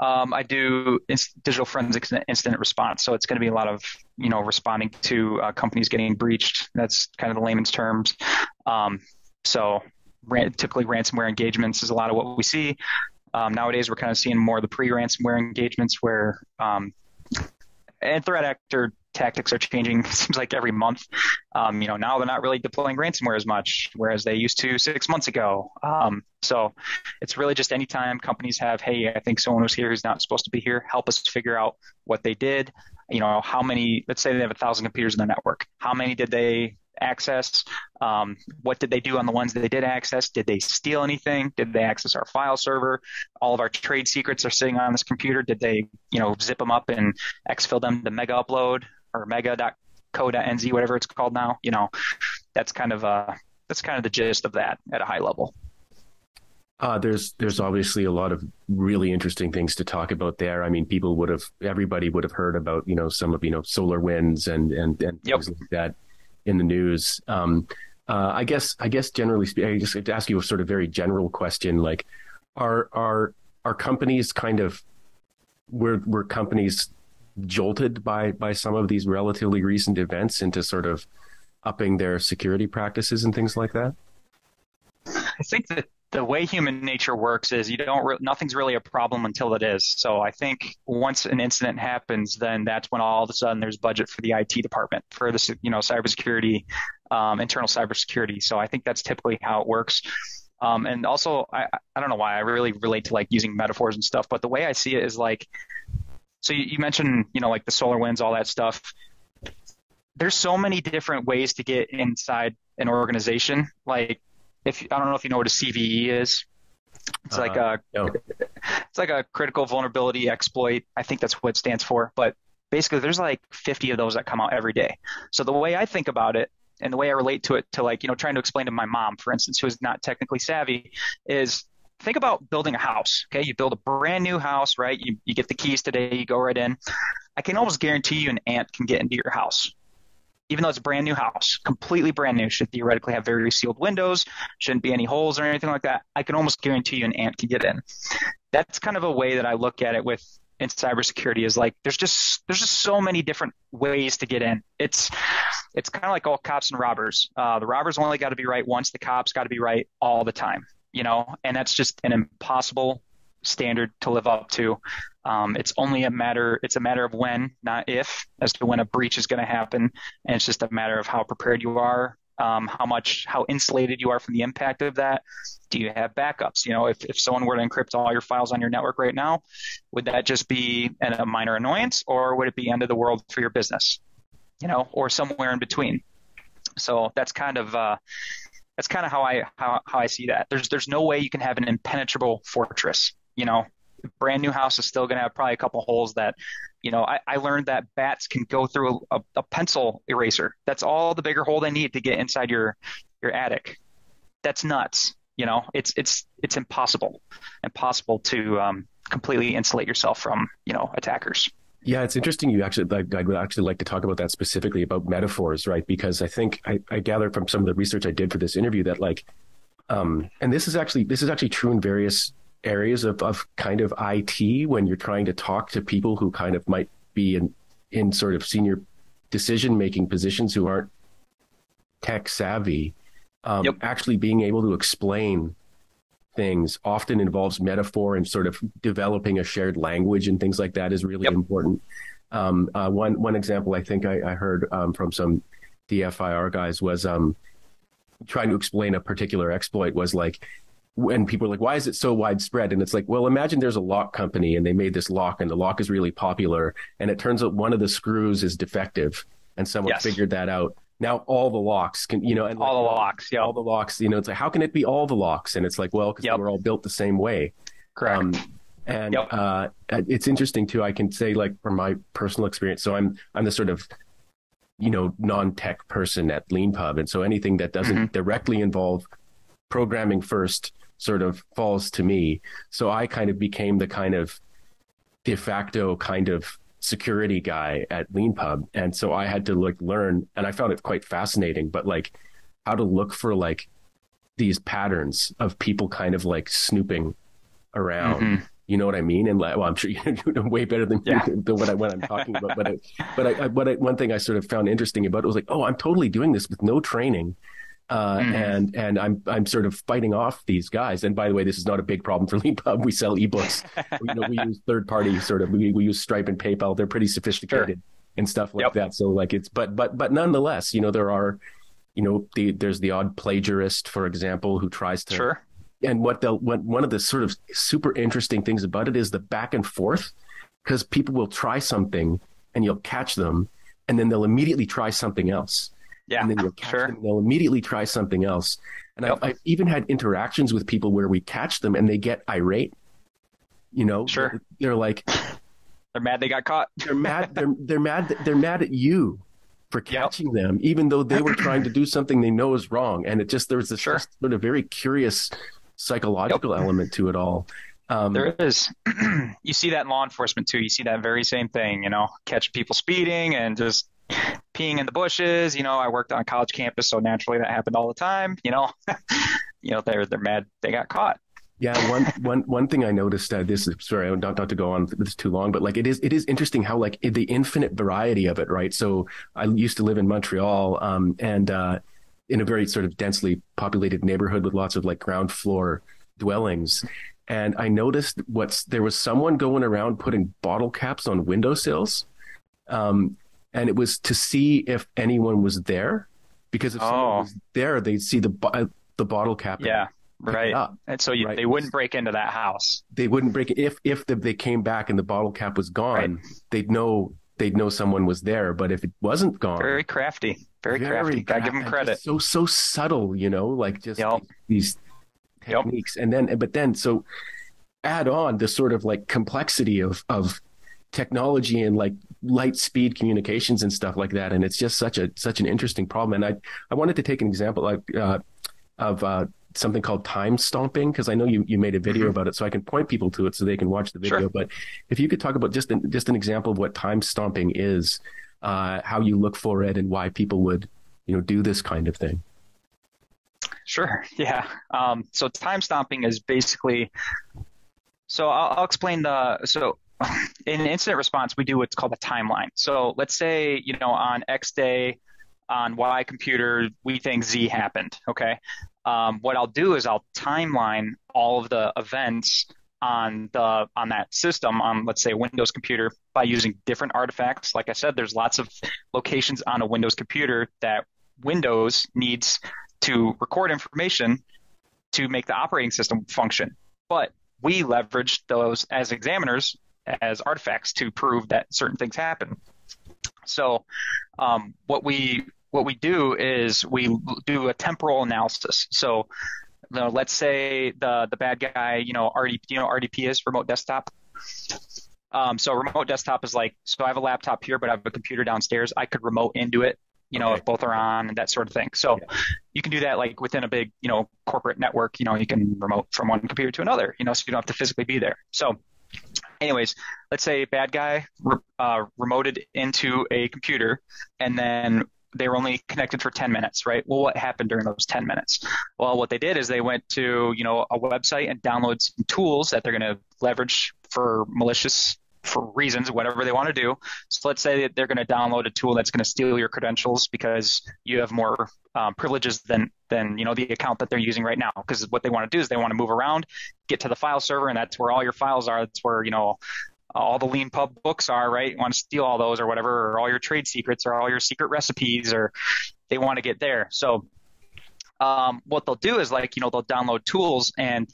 S2: Um, I do digital forensics and incident response. So it's going to be a lot of, you know, responding to uh, companies getting breached. That's kind of the layman's terms. Um, so typically ransomware engagements is a lot of what we see. Um, nowadays, we're kind of seeing more of the pre-ransomware engagements where um, and threat actor tactics are changing. [laughs] Seems like every month. Um, you know, now they're not really deploying ransomware as much, whereas they used to six months ago. Um, so it's really just anytime companies have, hey, I think someone was here who's not supposed to be here. Help us figure out what they did. You know, how many? Let's say they have a thousand computers in their network. How many did they access? Um, what did they do on the ones that they did access? Did they steal anything? Did they access our file server? All of our trade secrets are sitting on this computer. Did they, you know, zip them up and exfil them to mega upload or mega.co.nz, whatever it's called now? You know, that's kind of uh, that's kind of the gist of that at a high level.
S1: Uh, there's there's obviously a lot of really interesting things to talk about there. I mean, people would have everybody would have heard about you know some of you know SolarWinds and and and
S2: yep.
S1: things like that in the news. Um, uh, I guess I guess generally speaking, I just have to ask you a sort of very general question: like, are are are companies kind of were were companies jolted by by some of these relatively recent events into sort of upping their security practices and things like that?
S2: I think that the way human nature works is you don't re- nothing's really a problem until it is. So I think once an incident happens, then that's when all of a sudden there's budget for the IT department for the you know cybersecurity, um, internal cybersecurity. So I think that's typically how it works. Um, and also, I, I don't know why I really relate to like using metaphors and stuff, but the way I see it is like, so you, you mentioned you know like the SolarWinds, all that stuff. There's so many different ways to get inside an organization. Like if I don't know if you know what a CVE is. It's uh, like a no. it's like a critical vulnerability exploit. I think that's what it stands for. But basically, there's like 50 of those that come out every day. So the way I think about it, and the way I relate to it, to like you know trying to explain to my mom, for instance, who is not technically savvy, is think about building a house. Okay, you build a brand new house, right? You you get the keys today, you go right in. I can almost guarantee you an ant can get into your house even though it's a brand new house, completely brand new, should theoretically have very sealed windows, shouldn't be any holes or anything like that. I can almost guarantee you an ant can get in. That's kind of a way that I look at it with in cybersecurity is like there's just there's just so many different ways to get in. It's it's kind of like all cops and robbers. Uh, the robbers only got to be right once. The cops got to be right all the time. You know, and that's just an impossible standard to live up to. Um, it's only a matter it's a matter of when, not if, as to when a breach is going to happen, and it's just a matter of how prepared you are, um, how much how insulated you are from the impact of that. Do you have backups? You know, if if someone were to encrypt all your files on your network right now, would that just be a minor annoyance, or would it be end of the world for your business? You know, or somewhere in between. So that's kind of uh, that's kind of how I how, how I see that. There's there's no way you can have an impenetrable fortress you know, brand new house is still going to have probably a couple holes that, you know, I, I learned that bats can go through a, a, pencil eraser. That's all the bigger hole they need to get inside your your attic. That's nuts. You know, it's it's it's impossible, impossible to um, completely insulate yourself from you know attackers.
S1: Yeah, it's interesting. You actually, I, I would actually like to talk about that specifically about metaphors, right? Because I think I, I gather from some of the research I did for this interview that like, um, and this is actually this is actually true in various areas of, of kind of IT when you're trying to talk to people who kind of might be in, in sort of senior decision making positions who aren't tech savvy. Um, yep. Actually, being able to explain things often involves metaphor and sort of developing a shared language and things like that is really yep. important. Um, uh, one one example I think I, I heard um, from some DFIR guys was um, trying to explain a particular exploit was like when people are like, why is it so widespread? And it's like, well, imagine there's a lock company and they made this lock and the lock is really popular. And it turns out one of the screws is defective and someone yes. figured that out. Now all the locks can, you know, and
S2: all like, the locks, yeah,
S1: all the locks, you know, it's like, how can it be all the locks? And it's like, well, because yep. they were all built the same way.
S2: Correct. Um,
S1: and yep. uh, it's interesting too. I can say like from my personal experience. So I'm, I'm the sort of, you know, non-tech person at Leanpub. And so anything that doesn't mm-hmm. directly involve programming first sort of falls to me. So I kind of became the kind of de facto kind of security guy at Leanpub. And so I had to like learn and I found it quite fascinating, but like how to look for like these patterns of people kind of like snooping around. Mm-hmm. You know what I mean? And like, well, I'm sure [laughs] you know way better than, yeah. [laughs] than what, I, what I'm talking about. But I, but I, I, what I, one thing I sort of found interesting about it was like, oh, I'm totally doing this with no training Uh, mm-hmm. and and I'm I'm sort of fighting off these guys. And by the way, this is not a big problem for [laughs] Leanpub. We sell ebooks. [laughs] you know, we use third party sort of. We, we use Stripe and PayPal. They're pretty sophisticated sure. and stuff like yep. that. So like it's but but but nonetheless, you know, there are, you know, the there's the odd plagiarist, for example, who tries to.
S2: Sure.
S1: And what they'll what one of the sort of super interesting things about it is the back and forth, because people will try something and you'll catch them, and then they'll immediately try something else
S2: yeah,
S1: and then you'll catch sure. them. They'll immediately try something else. And yep. I've, I've, even had interactions with people where we catch them and they get irate. You know,
S2: sure.
S1: They're, like, [laughs]
S2: they're mad they got caught.
S1: they're mad. They're they're mad. They're mad at you for catching yep. them, even though they were trying to do something they know is wrong. And it just there's this sure. sort of very curious psychological yep. element to it all.
S2: Um, there is. [clears throat] you see that in law enforcement too. You see that very same thing. You know, catch people speeding and just peeing in the bushes. You know, I worked on a college campus, so naturally that happened all the time. You know, [laughs] you know they're they're mad they got caught.
S1: Yeah, one [laughs] one one thing I noticed. Uh, this is sorry, not not to go on this too long, but like it is it is interesting how like the infinite variety of it, right? So I used to live in Montreal, um, and uh, in a very sort of densely populated neighborhood with lots of like ground floor dwellings. And I noticed what's there was someone going around putting bottle caps on windowsills. Um, and it was to see if anyone was there because if oh. someone was there, they'd see the the bottle cap.
S2: Yeah, right. Up, and so you, right? they wouldn't break into that house.
S1: They wouldn't break it if if the, they came back and the bottle cap was gone. Right. They'd know they'd know someone was there. But if it wasn't gone,
S2: very crafty, very, very crafty. Gotta give them credit.
S1: So so subtle, you know, like just yep. these, these techniques. Yep. And then, but then, so add on the sort of like complexity of of technology and like light speed communications and stuff like that. And it's just such a such an interesting problem. And I I wanted to take an example like uh, of uh, something called time stomping because I know you you made a video mm-hmm. about it, so I can point people to it so they can watch the video. Sure. But if you could talk about just an, just an example of what time stomping is, uh, how you look for it, and why people would you know do this kind of thing.
S2: Sure. [laughs] Yeah. Um, so time stomping is basically. So I'll, I'll explain the so in incident response, we do what's called a timeline. So let's say, you know, on X day, on Y computer, we think Z happened. Okay. Um, what I'll do is I'll timeline all of the events on the on that system on let's say a Windows computer by using different artifacts. Like I said, there's lots of locations on a Windows computer that Windows needs to record information to make the operating system function. But we leverage those as examiners as artifacts to prove that certain things happen. So um, what we what we do is we do a temporal analysis. So you know, let's say the the bad guy, you know, RDP, you know, RDP is remote desktop. Um, so remote desktop is like, so I have a laptop here, but I have a computer downstairs. I could remote into it, you know, okay. if both are on and that sort of thing. So yeah. you can do that like within a big, you know, corporate network. You know, you can remote from one computer to another. You know, so you don't have to physically be there. So anyways, let's say a bad guy uh, remoted into a computer and then they were only connected for 10 minutes, right? Well, what happened during those 10 minutes? Well, what they did is they went to, you know, a website and downloaded some tools that they're going to leverage for malicious for reasons, whatever they want to do. So let's say that they're going to download a tool that's going to steal your credentials because you have more um, privileges than than you know the account that they're using right now. Because what they want to do is they want to move around, get to the file server, and that's where all your files are. That's where you know all the Leanpub books are, right? You want to steal all those or whatever, or all your trade secrets or all your secret recipes, or they want to get there. So um, what they'll do is like you know they'll download tools and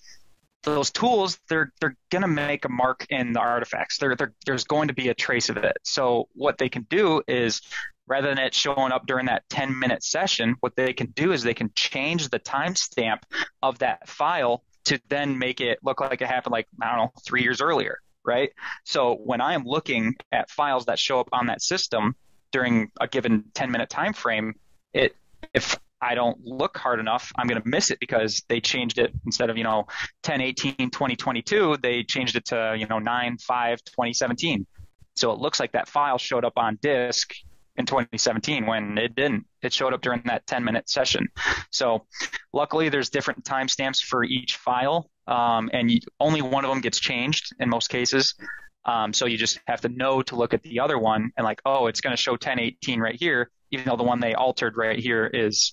S2: those tools they're they're going to make a mark in the artifacts. They're, they're, there's going to be a trace of it. So what they can do is rather than it showing up during that 10 minute session what they can do is they can change the timestamp of that file to then make it look like it happened like i don't know three years earlier right? So when i am looking at files that show up on that system during a given 10 minute time frame it if I don't look hard enough, I'm going to miss it because they changed it instead of, you know, 10, 18, 2022, they changed it to, you know, 9, 5, 2017. So it looks like that file showed up on disk in 2017 when it didn't. It showed up during that 10 minute session. So luckily there's different timestamps for each file. Um, and you, only one of them gets changed in most cases. Um, so you just have to know to look at the other one and like, oh, it's going to show 1018 right here, even though the one they altered right here is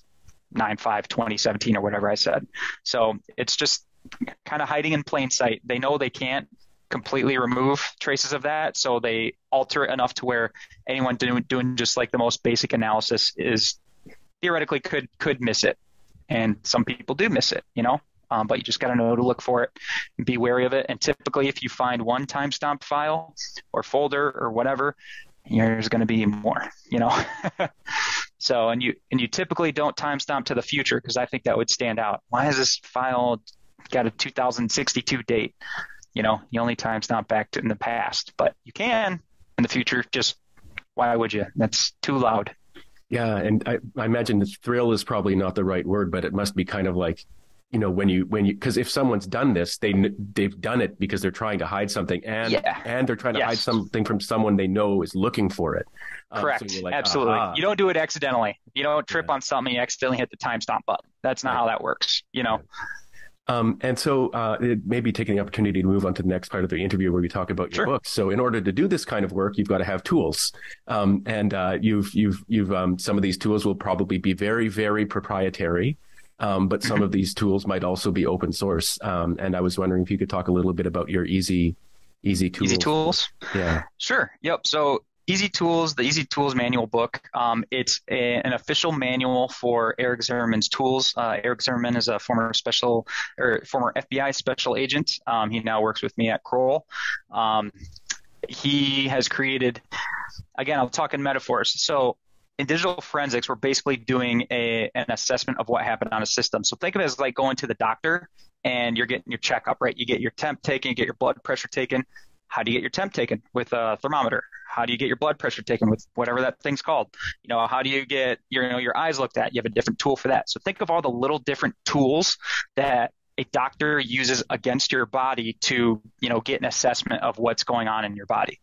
S2: 9 5 2017 or whatever I said. So it's just kind of hiding in plain sight. They know they can't completely remove traces of that, so they alter it enough to where anyone doing, doing just like the most basic analysis is theoretically could could miss it, and some people do miss it, you know. Um, but you just got to know to look for it and be wary of it. And typically, if you find one timestamp file or folder or whatever, there's going to be more, you know. [laughs] so, and you and you typically don't timestamp to the future because I think that would stand out. Why is this file got a 2062 date? You know, you only timestamp back to in the past, but you can in the future. Just why would you? That's too loud.
S1: Yeah, and I, I imagine the thrill is probably not the right word, but it must be kind of like you know when you when you because if someone's done this they they've done it because they're trying to hide something and
S2: yeah.
S1: and they're trying to yes. hide something from someone they know is looking for it
S2: um, correct so like, absolutely Aha. you don't do it accidentally you don't trip yeah. on something you accidentally hit the timestamp button that's not right. how that works you know
S1: um, and so uh, maybe taking the opportunity to move on to the next part of the interview where we talk about your sure. books. So in order to do this kind of work, you've got to have tools, um, and uh, you've you've you've um, some of these tools will probably be very very proprietary. Um, but some of these tools might also be open source. Um, and I was wondering if you could talk a little bit about your EZ, EZ Tools.
S2: EZ Tools.
S1: Yeah.
S2: Sure. Yep. So EZ Tools, the EZ Tools manual book. Um, it's a, an official manual for Eric Zimmerman's tools. Uh, Eric Zimmerman is a former special or former FBI special agent. Um, he now works with me at Kroll. Um, he has created, again, I'll talk in metaphors. So in digital forensics, we're basically doing a, an assessment of what happened on a system. So think of it as like going to the doctor and you're getting your checkup, right? You get your temp taken, you get your blood pressure taken. How do you get your temp taken? With a thermometer. How do you get your blood pressure taken with whatever that thing's called? You know, how do you get your, you know, your eyes looked at? You have a different tool for that. So think of all the little different tools that a doctor uses against your body to, you know, get an assessment of what's going on in your body.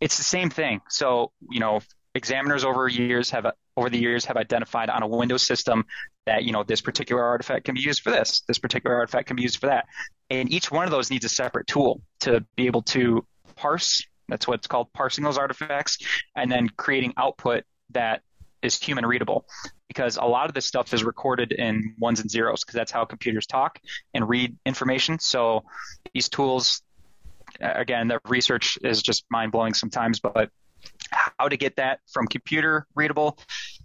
S2: It's the same thing. So, you know, examiners over years have over the years have identified on a Windows system that you know this particular artifact can be used for this, this particular artifact can be used for that, and each one of those needs a separate tool to be able to parse. That's what's called parsing those artifacts, and then creating output that is human readable because a lot of this stuff is recorded in ones and zeros because that's how computers talk and read information. So these tools, again, the research is just mind blowing sometimes, but how to get that from computer readable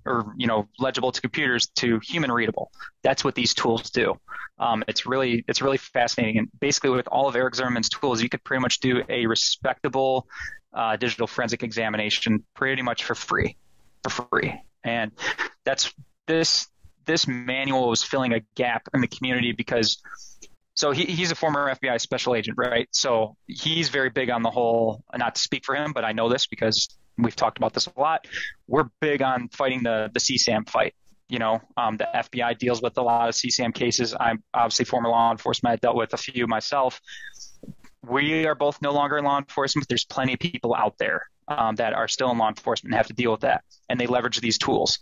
S2: or you know legible to computers to human readable. That's what these tools do. Um, it's really it's really fascinating. And basically, with all of Eric Zimmerman's tools, you could pretty much do a respectable uh, digital forensic examination pretty much for free, for free. And that's this this manual was filling a gap in the community because so he, he's a former FBI special agent, right? So he's very big on the whole, not to speak for him, but I know this because we've talked about this a lot. We're big on fighting the the CSAM fight. You know, um, the FBI deals with a lot of CSAM cases. I'm obviously former law enforcement. I dealt with a few myself. We are both no longer in law enforcement. There's plenty of people out there um, that are still in law enforcement and have to deal with that, and they leverage these tools.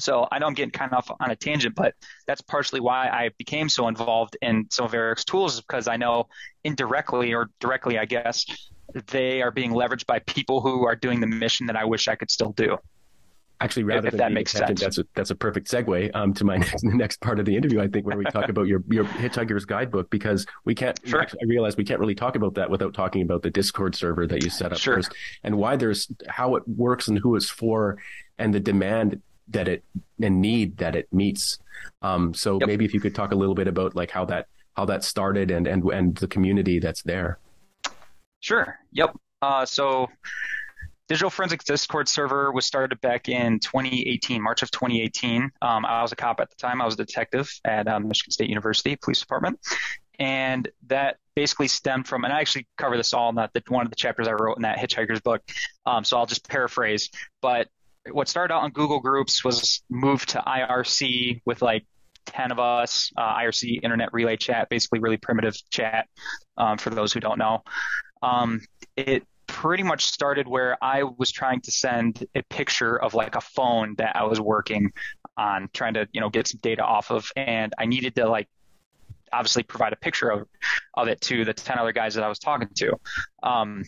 S2: So I know I'm getting kind of off on a tangent, but that's partially why I became so involved in some of Eric's tools, is because I know indirectly or directly, I guess, they are being leveraged by people who are doing the mission that I wish I could still do.
S1: Actually, rather if, than that makes sense, that's a that's a perfect segue um, to my [laughs] next, next part of the interview. I think where we talk about your your Hitchhiker's Guidebook because we can't.
S2: Sure.
S1: Actually, I realize we can't really talk about that without talking about the Discord server that you set up
S2: sure.
S1: first and why there's how it works and who it's for and the demand that it and need that it meets. Um, so yep. maybe if you could talk a little bit about like how that how that started and and and the community that's there.
S2: Sure. Yep. Uh, so Digital Forensics Discord server was started back in 2018, March of 2018. Um, I was a cop at the time. I was a detective at um, Michigan State University Police Department. And that basically stemmed from, and I actually cover this all in that, one of the chapters I wrote in that Hitchhiker's book. Um, so I'll just paraphrase. But what started out on Google Groups was moved to IRC with like 10 of us, uh, IRC Internet Relay Chat, basically really primitive chat um, for those who don't know. Um, it pretty much started where I was trying to send a picture of like a phone that I was working on, trying to you know get some data off of, and I needed to like obviously provide a picture of of it to the ten other guys that I was talking to. Um,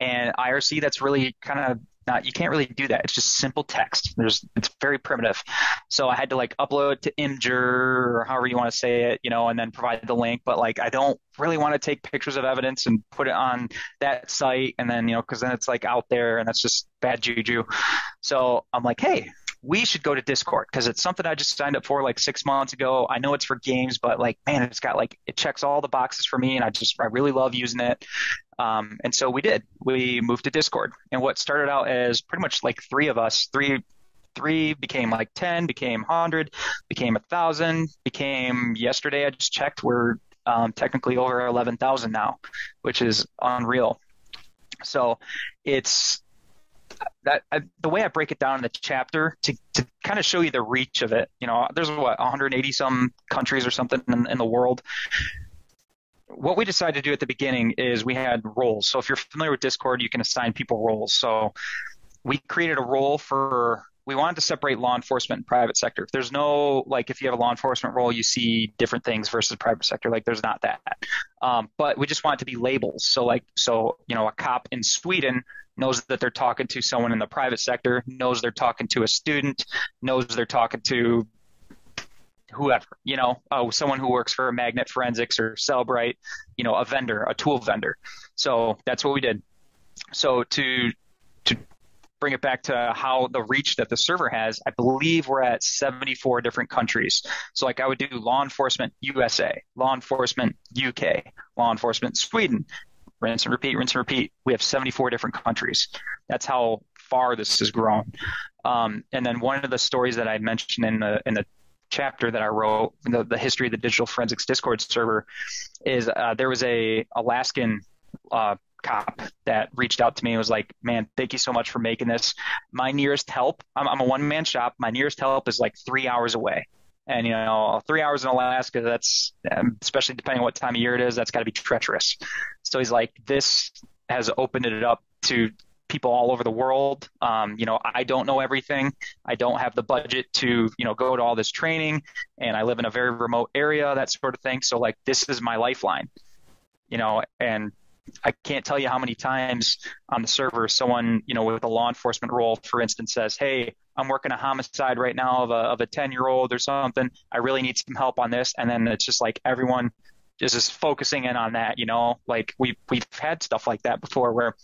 S2: and IRC, that's really kind of you can't really do that. It's just simple text. There's it's very primitive. So I had to like upload to Imgur or however you want to say it, you know, and then provide the link. But like I don't really want to take pictures of evidence and put it on that site and then you know because then it's like out there and that's just bad juju. So I'm like, hey, we should go to Discord because it's something I just signed up for like six months ago. I know it's for games, but like, man, it's got like, it checks all the boxes for me and I just, I really love using it. Um, and so we did. We moved to Discord. And what started out as pretty much like three of us, three three became like 10 became 100 became 1000 became yesterday i just checked we're um, technically over 11000 now which is unreal so it's that I, the way I break it down in the chapter to, to kind of show you the reach of it. You know, there's what 180 some countries or something in, in the world. What we decided to do at the beginning is we had roles. So if you're familiar with Discord, you can assign people roles. So we created a role for we wanted to separate law enforcement and private sector. There's no like if you have a law enforcement role, you see different things versus private sector. Like there's not that. Um, but we just want it to be labels. So like so you know a cop in Sweden knows that they're talking to someone in the private sector, knows they're talking to a student, knows they're talking to whoever, you know, uh, someone who works for Magnet Forensics or Cellebrite, you know, a vendor, a tool vendor. So that's what we did. So to to bring it back to how the reach that the server has, I believe we're at 74 different countries. So like I would do law enforcement USA, law enforcement UK, law enforcement Sweden, rinse and repeat, rinse and repeat. We have 74 different countries. That's how far this has grown. Um, and then one of the stories that I mentioned in the in the chapter that I wrote, the, the history of the digital forensics Discord server, is uh, there was a Alaskan uh, cop that reached out to me and was like, "Man, thank you so much for making this. My nearest help, I'm, I'm a one man shop. My nearest help is like three hours away." And you know, three hours in Alaska, that's um, especially depending on what time of year it is, that's got to be treacherous. So he's like, this has opened it up to people all over the world. Um, you know, I don't know everything. I don't have the budget to, you know, go to all this training and I live in a very remote area, that sort of thing. So like this is my lifeline. You know, and I can't tell you how many times on the server someone, you know, with a law enforcement role, for instance, says, Hey, I'm working a homicide right now of a of a 10 year old or something. I really need some help on this. And then it's just like everyone just focusing in on that, you know, like we we've had stuff like that before where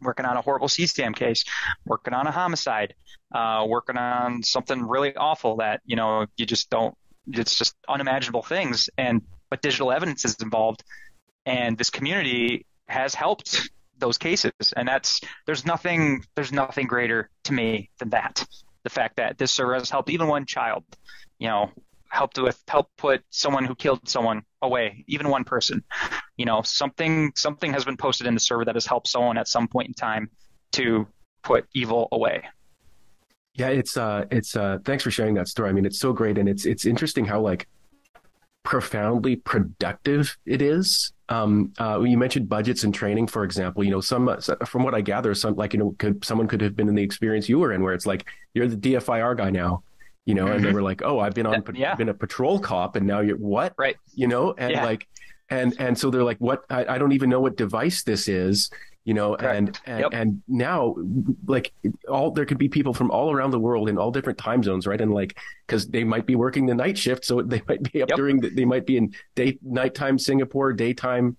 S2: working on a horrible CSAM case, working on a homicide, uh, working on something really awful that, you know, you just don't, it's just unimaginable things. And, but digital evidence is involved. And this community has helped those cases. And that's there's nothing there's nothing greater to me than that. The fact that this server has helped even one child you know helped with help put someone who killed someone away even one person you know something something has been posted in the server that has helped someone at some point in time to put evil away
S1: yeah it's uh it's uh thanks for sharing that story i mean it's so great and it's it's interesting how like profoundly productive it is. Um, uh, you mentioned budgets and training, for example. You know, some uh, from what I gather, some like you know, could, someone could have been in the experience you were in, where it's like you're the DFIR guy now, you know, and they mm-hmm. were like, oh, I've been on, yeah. been a patrol cop, and now you're what,
S2: right?
S1: You know, and yeah. like, and and so they're like, what? I, I don't even know what device this is, you know Correct. and and, yep. and now like all there could be people from all around the world in all different time zones right and like because they might be working the night shift so they might be up yep. during the, they might be in day nighttime singapore daytime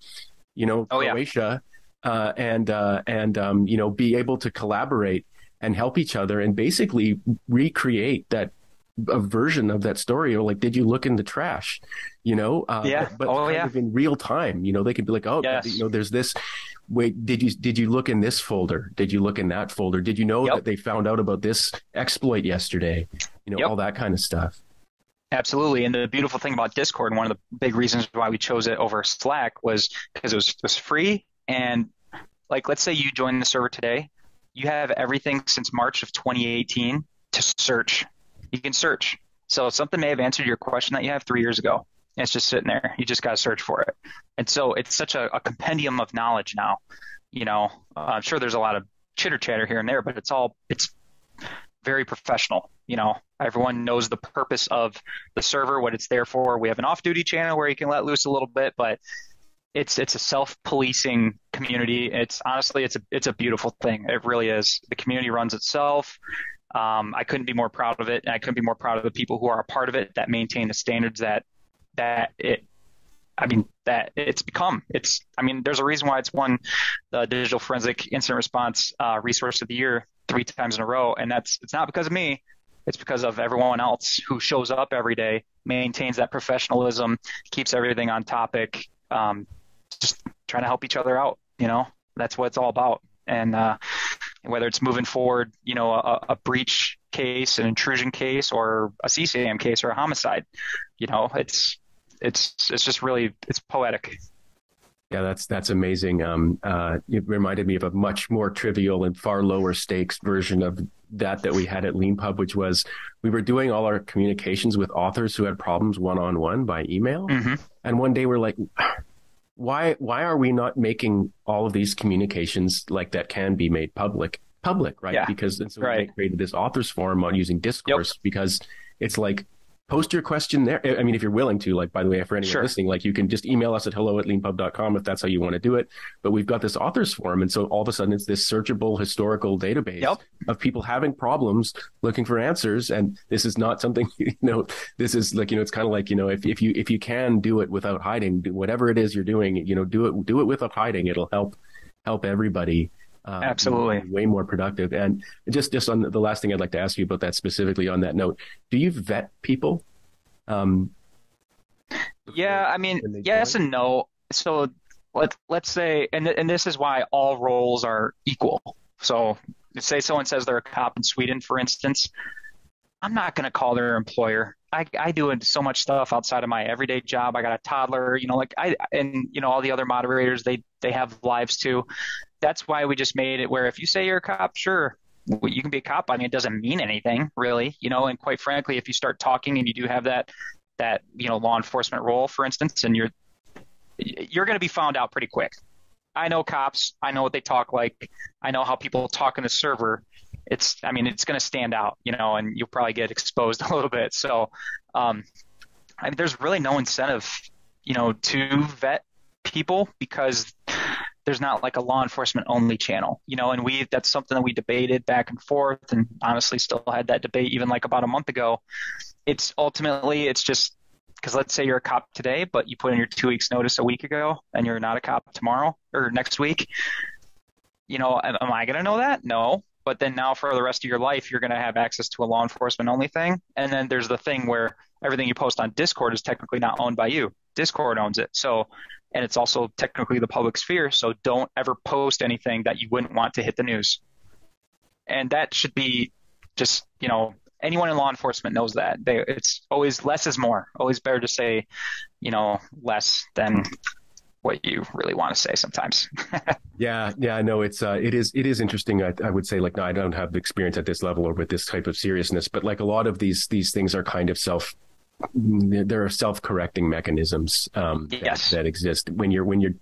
S1: you know oh, croatia yeah. uh, and uh, and um, you know be able to collaborate and help each other and basically recreate that a version of that story or like did you look in the trash you know
S2: uh, yeah
S1: but, but oh, kind yeah. of in real time you know they could be like oh yes. you know there's this wait did you did you look in this folder did you look in that folder did you know yep. that they found out about this exploit yesterday you know yep. all that kind of stuff
S2: Absolutely. And the beautiful thing about Discord, and one of the big reasons why we chose it over Slack was because it was, it was free. And like, let's say you join the server today, you have everything since March of 2018 to search. You can search. So something may have answered your question that you have three years ago. It's just sitting there. You just got to search for it. And so it's such a, a compendium of knowledge now. You know, uh, I'm sure there's a lot of chitter chatter here and there, but it's all it's very professional. You know, everyone knows the purpose of the server, what it's there for. We have an off-duty channel where you can let loose a little bit, but it's it's a self-policing community. It's honestly it's a it's a beautiful thing. It really is. The community runs itself. Um, I couldn't be more proud of it, and I couldn't be more proud of the people who are a part of it that maintain the standards that that it. I mean that it's become. It's. I mean, there's a reason why it's won the Digital Forensic Incident Response uh, Resource of the Year three times in a row, and that's it's not because of me. It's because of everyone else who shows up every day, maintains that professionalism, keeps everything on topic, um, just trying to help each other out. You know, that's what it's all about. And uh, whether it's moving forward, you know, a, a, breach case, an intrusion case, or a CSAM case, or a homicide, you know, it's it's it's just really it's poetic.
S1: Yeah, that's that's amazing. Um, uh, it reminded me of a much more trivial and far lower stakes version of that that we had at Leanpub, which was we were doing all our communications with authors who had problems one on one by email, mm-hmm. and one day we're like, why why are we not making all of these communications like that can be made public public right
S2: yeah,
S1: because so
S2: right.
S1: we created this authors forum on using discourse yep. because it's like post your question there. I mean, if you're willing to, like, by the way, for anyone sure. listening, like you can just email us at hello at leanpub.com if that's how you want to do it. But we've got this authors forum. And so all of a sudden it's this searchable historical database
S2: yep.
S1: of people having problems looking for answers. And this is not something, [laughs] you know, this is like, you know, it's kind of like, you know, if, if you, if you can do it without hiding, whatever it is you're doing, you know, do it, do it without hiding. It'll help, help everybody.
S2: Um, Absolutely,
S1: way more productive. And just just on the last thing I'd like to ask you about that specifically on that note, do you vet people? Um,
S2: yeah, I mean, yes join? and no. So let let's say, and and this is why all roles are equal. So say someone says they're a cop in Sweden, for instance. I'm not going to call their employer. I, I do so much stuff outside of my everyday job. I got a toddler, you know, like I, and you know, all the other moderators, they, they have lives too that's why we just made it where if you say you're a cop, sure, you can be a cop. I mean, it doesn't mean anything really, you know. And quite frankly, if you start talking and you do have that that you know law enforcement role, for instance, and you're you're going to be found out pretty quick. I know cops. I know what they talk like. I know how people talk in the server. It's, I mean, it's going to stand out, you know, and you'll probably get [laughs] exposed [laughs] a little bit. So, um, I mean, there's really no incentive, you know, to vet people because there's not like a law enforcement only channel, you know, and we that's something that we debated back and forth and honestly still had that debate even like about a month ago. It's ultimately it's just because let's say you're a cop today, but you put in your two weeks notice a week ago and you're not a cop tomorrow or next week. You know, am, am I going to know that? No. But then now for the rest of your life, you're going to have access to a law enforcement only thing. And then there's the thing where everything you post on Discord is technically not owned by you. Discord owns it. So and it's also technically the public sphere. So don't ever post anything that you wouldn't want to hit the news. And that should be just, you know, anyone in law enforcement knows that. They, it's always less is more. Always better to say, you know, less than what you really want to say sometimes. [laughs]
S1: yeah, yeah, I know it's uh, it is it is interesting. I, I would say like no, I don't have the experience at this level or with this type of seriousness, but like a lot of these these things are kind of self there are self-correcting mechanisms um,
S2: yes.
S1: that, that, exist when you're when you're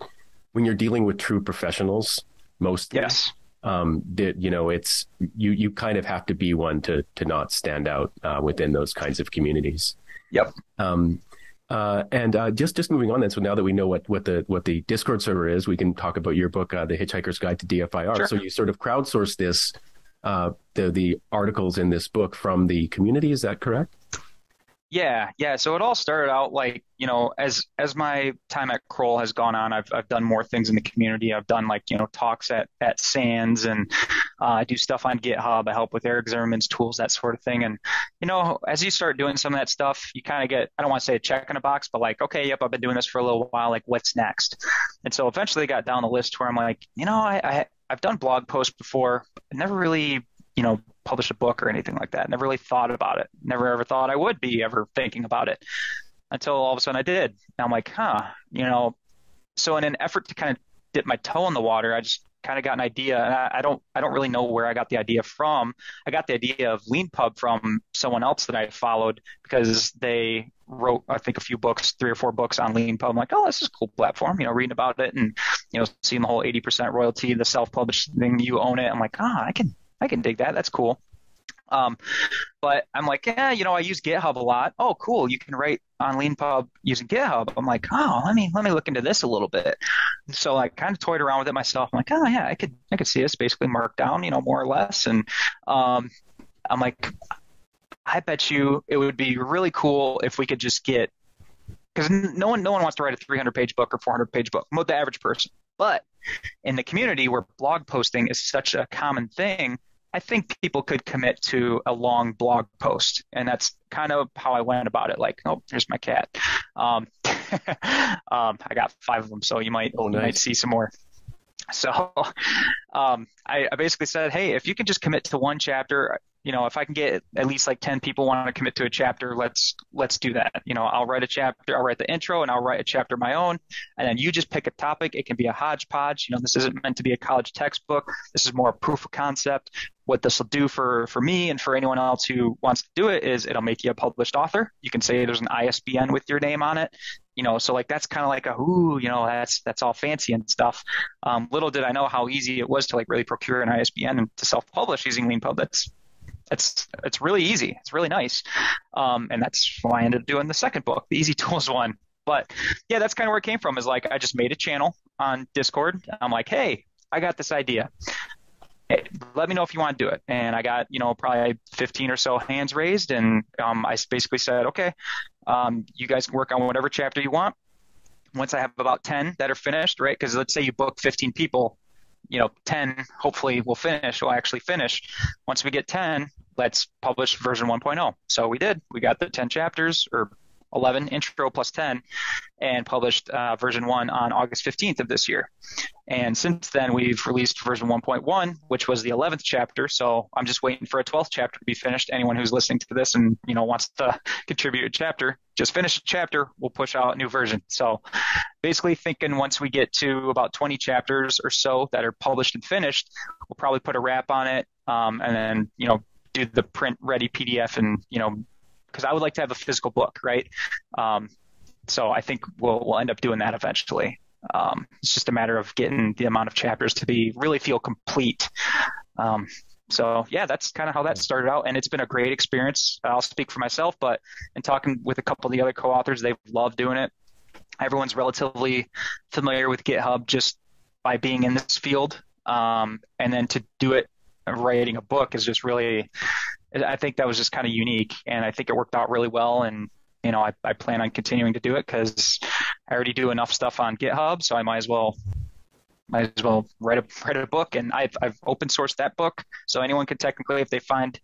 S1: when you're dealing with true professionals. Most
S2: yes,
S1: um, that you know it's you you kind of have to be one to to not stand out uh, within those kinds of communities.
S2: Yep.
S1: Um, uh, and uh, just just moving on then. So now that we know what what the what the Discord server is, we can talk about your book, uh, The Hitchhiker's Guide to DFIR.
S2: Sure.
S1: So you sort of crowdsource this, uh, the the articles in this book from the community. Is that correct?
S2: Yeah, yeah. So it all started out like you know, as as my time at Kroll has gone on, I've I've done more things in the community. I've done like you know talks at at SANS, and uh, I do stuff on GitHub. I help with Eric Zimmerman's tools, that sort of thing. And you know, as you start doing some of that stuff, you kind of get I don't want to say a check in a box, but like, okay, yep, I've been doing this for a little while. Like, what's next? And so eventually, I got down the list where I'm like, you know, I, I I've done blog posts before, never really you know publish a book or anything like that. Never really thought about it. Never ever thought I would be ever thinking about it until all of a sudden I did. And I'm like, huh, you know. So in an effort to kind of dip my toe in the water, I just kind of got an idea, and I, I, don't I don't really know where I got the idea from. I got the idea of Leanpub from someone else that I followed because they wrote I think a few books, three or four books on Leanpub. I'm like, oh, this is a cool platform, you know, reading about it and you know seeing the whole 80% royalty, the self-published thing, you own it. I'm like, ah, oh, I can I can dig that. That's cool. Um, but I'm like, yeah, you know, I use GitHub a lot. Oh, cool. You can write on Leanpub using GitHub. I'm like, oh, let me let me look into this a little bit. So I kind of toyed around with it myself. I'm like, oh yeah, I could I could see this basically Markdown, you know, more or less. And um, I'm like, I bet you it would be really cool if we could just get because no one no one wants to write a 300 page book or 400 page book. The average person, but in the community where blog posting is such a common thing, I think people could commit to a long blog post, and that's kind of how I went about it. Like, oh, here's my cat. Um, [laughs] um, I got five of them, so you might oh, nice. you might see some more. So um, I, I, basically said, hey, if you can just commit to one chapter, you know, if I can get at least like 10 people want to commit to a chapter, let's let's do that. You know, I'll write a chapter, I'll write the intro and I'll write a chapter of my own. And then you just pick a topic. It can be a hodgepodge. You know, this isn't meant to be a college textbook. This is more proof of concept. What this will do for for me and for anyone else who wants to do it is it'll make you a published author. You can say there's an ISBN with your name on it. You know, so like that's kind of like a ooh, you know, that's that's all fancy and stuff. Um, little did I know how easy it was to like really procure an ISBN and to self-publish using Leanpub. That's it's it's really easy. It's really nice, um, and that's why I ended up doing the second book, the EZ [laughs] Tools one. But yeah, that's kind of where it came from. Is like I just made a channel on Discord. I'm like, hey, I got this idea. Let me know if you want to do it. And I got you know probably 15 or so hands raised, and um, I basically said, okay, um, you guys can work on whatever chapter you want. Once I have about 10 that are finished, right? Because let's say you book 15 people, you know, 10 hopefully we'll finish, will actually finish. Once we get 10, let's publish version 1.0. So we did. We got the 10 chapters or 11 intro plus 10 and published uh, version 1 on August 15th of this year. And since then, we've released version 1.1, which was the 11th chapter. So I'm just waiting for a 12th chapter to be finished. Anyone who's listening to this and you know wants to [laughs] contribute a chapter, just finish a chapter. We'll push out a new version. So basically, thinking once we get to about 20 chapters or so that are published and finished, we'll probably put a wrap on it, um, and then you know do the print ready PDF and you know because I would like to have a physical book, right? Um, so I think we'll we'll end up doing that eventually. Um, it's just a matter of getting the amount of chapters to be really feel complete. Um, so yeah, that's kind of how that started out, and it's been a great experience. I'll speak for myself, but in talking with a couple of the other co-authors, they've loved doing it. Everyone's relatively familiar with GitHub just by being in this field, um, and then to do it writing a book is just really I think that was just kind of unique, and I think it worked out really well. And you know, I, I plan on continuing to do it because I already do enough stuff on GitHub, so I might as well might as well write a [laughs] write a book. And I've I've open sourced that book, so anyone can technically, if they find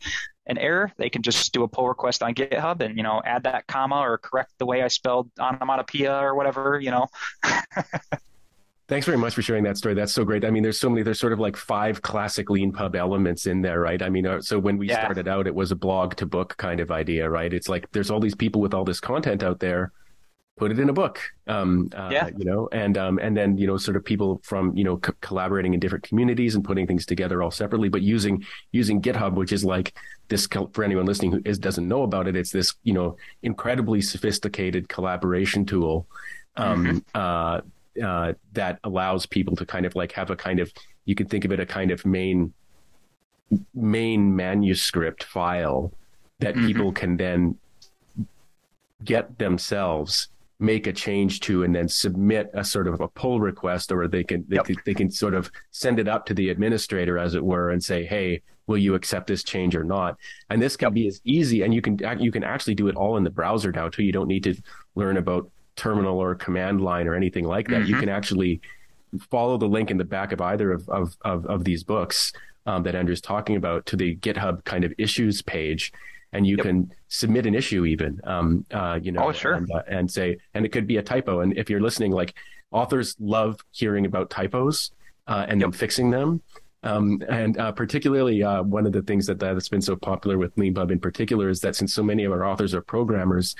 S2: an error, they can just do a pull request on GitHub and you know add that comma or correct the way I spelled onomatopoeia or whatever, you know. [laughs]
S1: Thanks very much for sharing that story. That's so great. I mean, there's so many, there's sort of like five classic Leanpub elements in there, right? I mean, uh, so when we yeah. started out, it was a blog to book kind of idea, right? It's like there's all these people with all this content out there. Put it in a book, um, uh, yeah. you know, and um, and then you know, sort of people from you know co- collaborating in different communities and putting things together all separately, but using using GitHub, which is like this for anyone listening who is, doesn't know about it, it's this you know incredibly sophisticated collaboration tool um, mm-hmm. uh, uh, that allows people to kind of like have a kind of you can think of it a kind of main main manuscript file that mm-hmm. people can then get themselves make a change to and then submit a sort of a pull request or they can they, yep. can, they can sort of send it up to the administrator as it were and say hey will you accept this change or not and this can yep. be as easy and you can you can actually do it all in the browser now too you don't need to learn about terminal or command line or anything like that. Mm-hmm. You can actually follow the link in the back of either of of of, of these books um, that Andrew's talking about to the GitHub kind of issues page, and you yep. can submit an issue even, um, uh, you know,
S2: oh, sure.
S1: and, uh, and, say, and it could be a typo. And if you're listening, like authors love hearing about typos uh, and yep. then fixing them. Um, and uh, particularly, uh, one of the things that that's been so popular with Leanpub in particular is that since so many of our authors are programmers,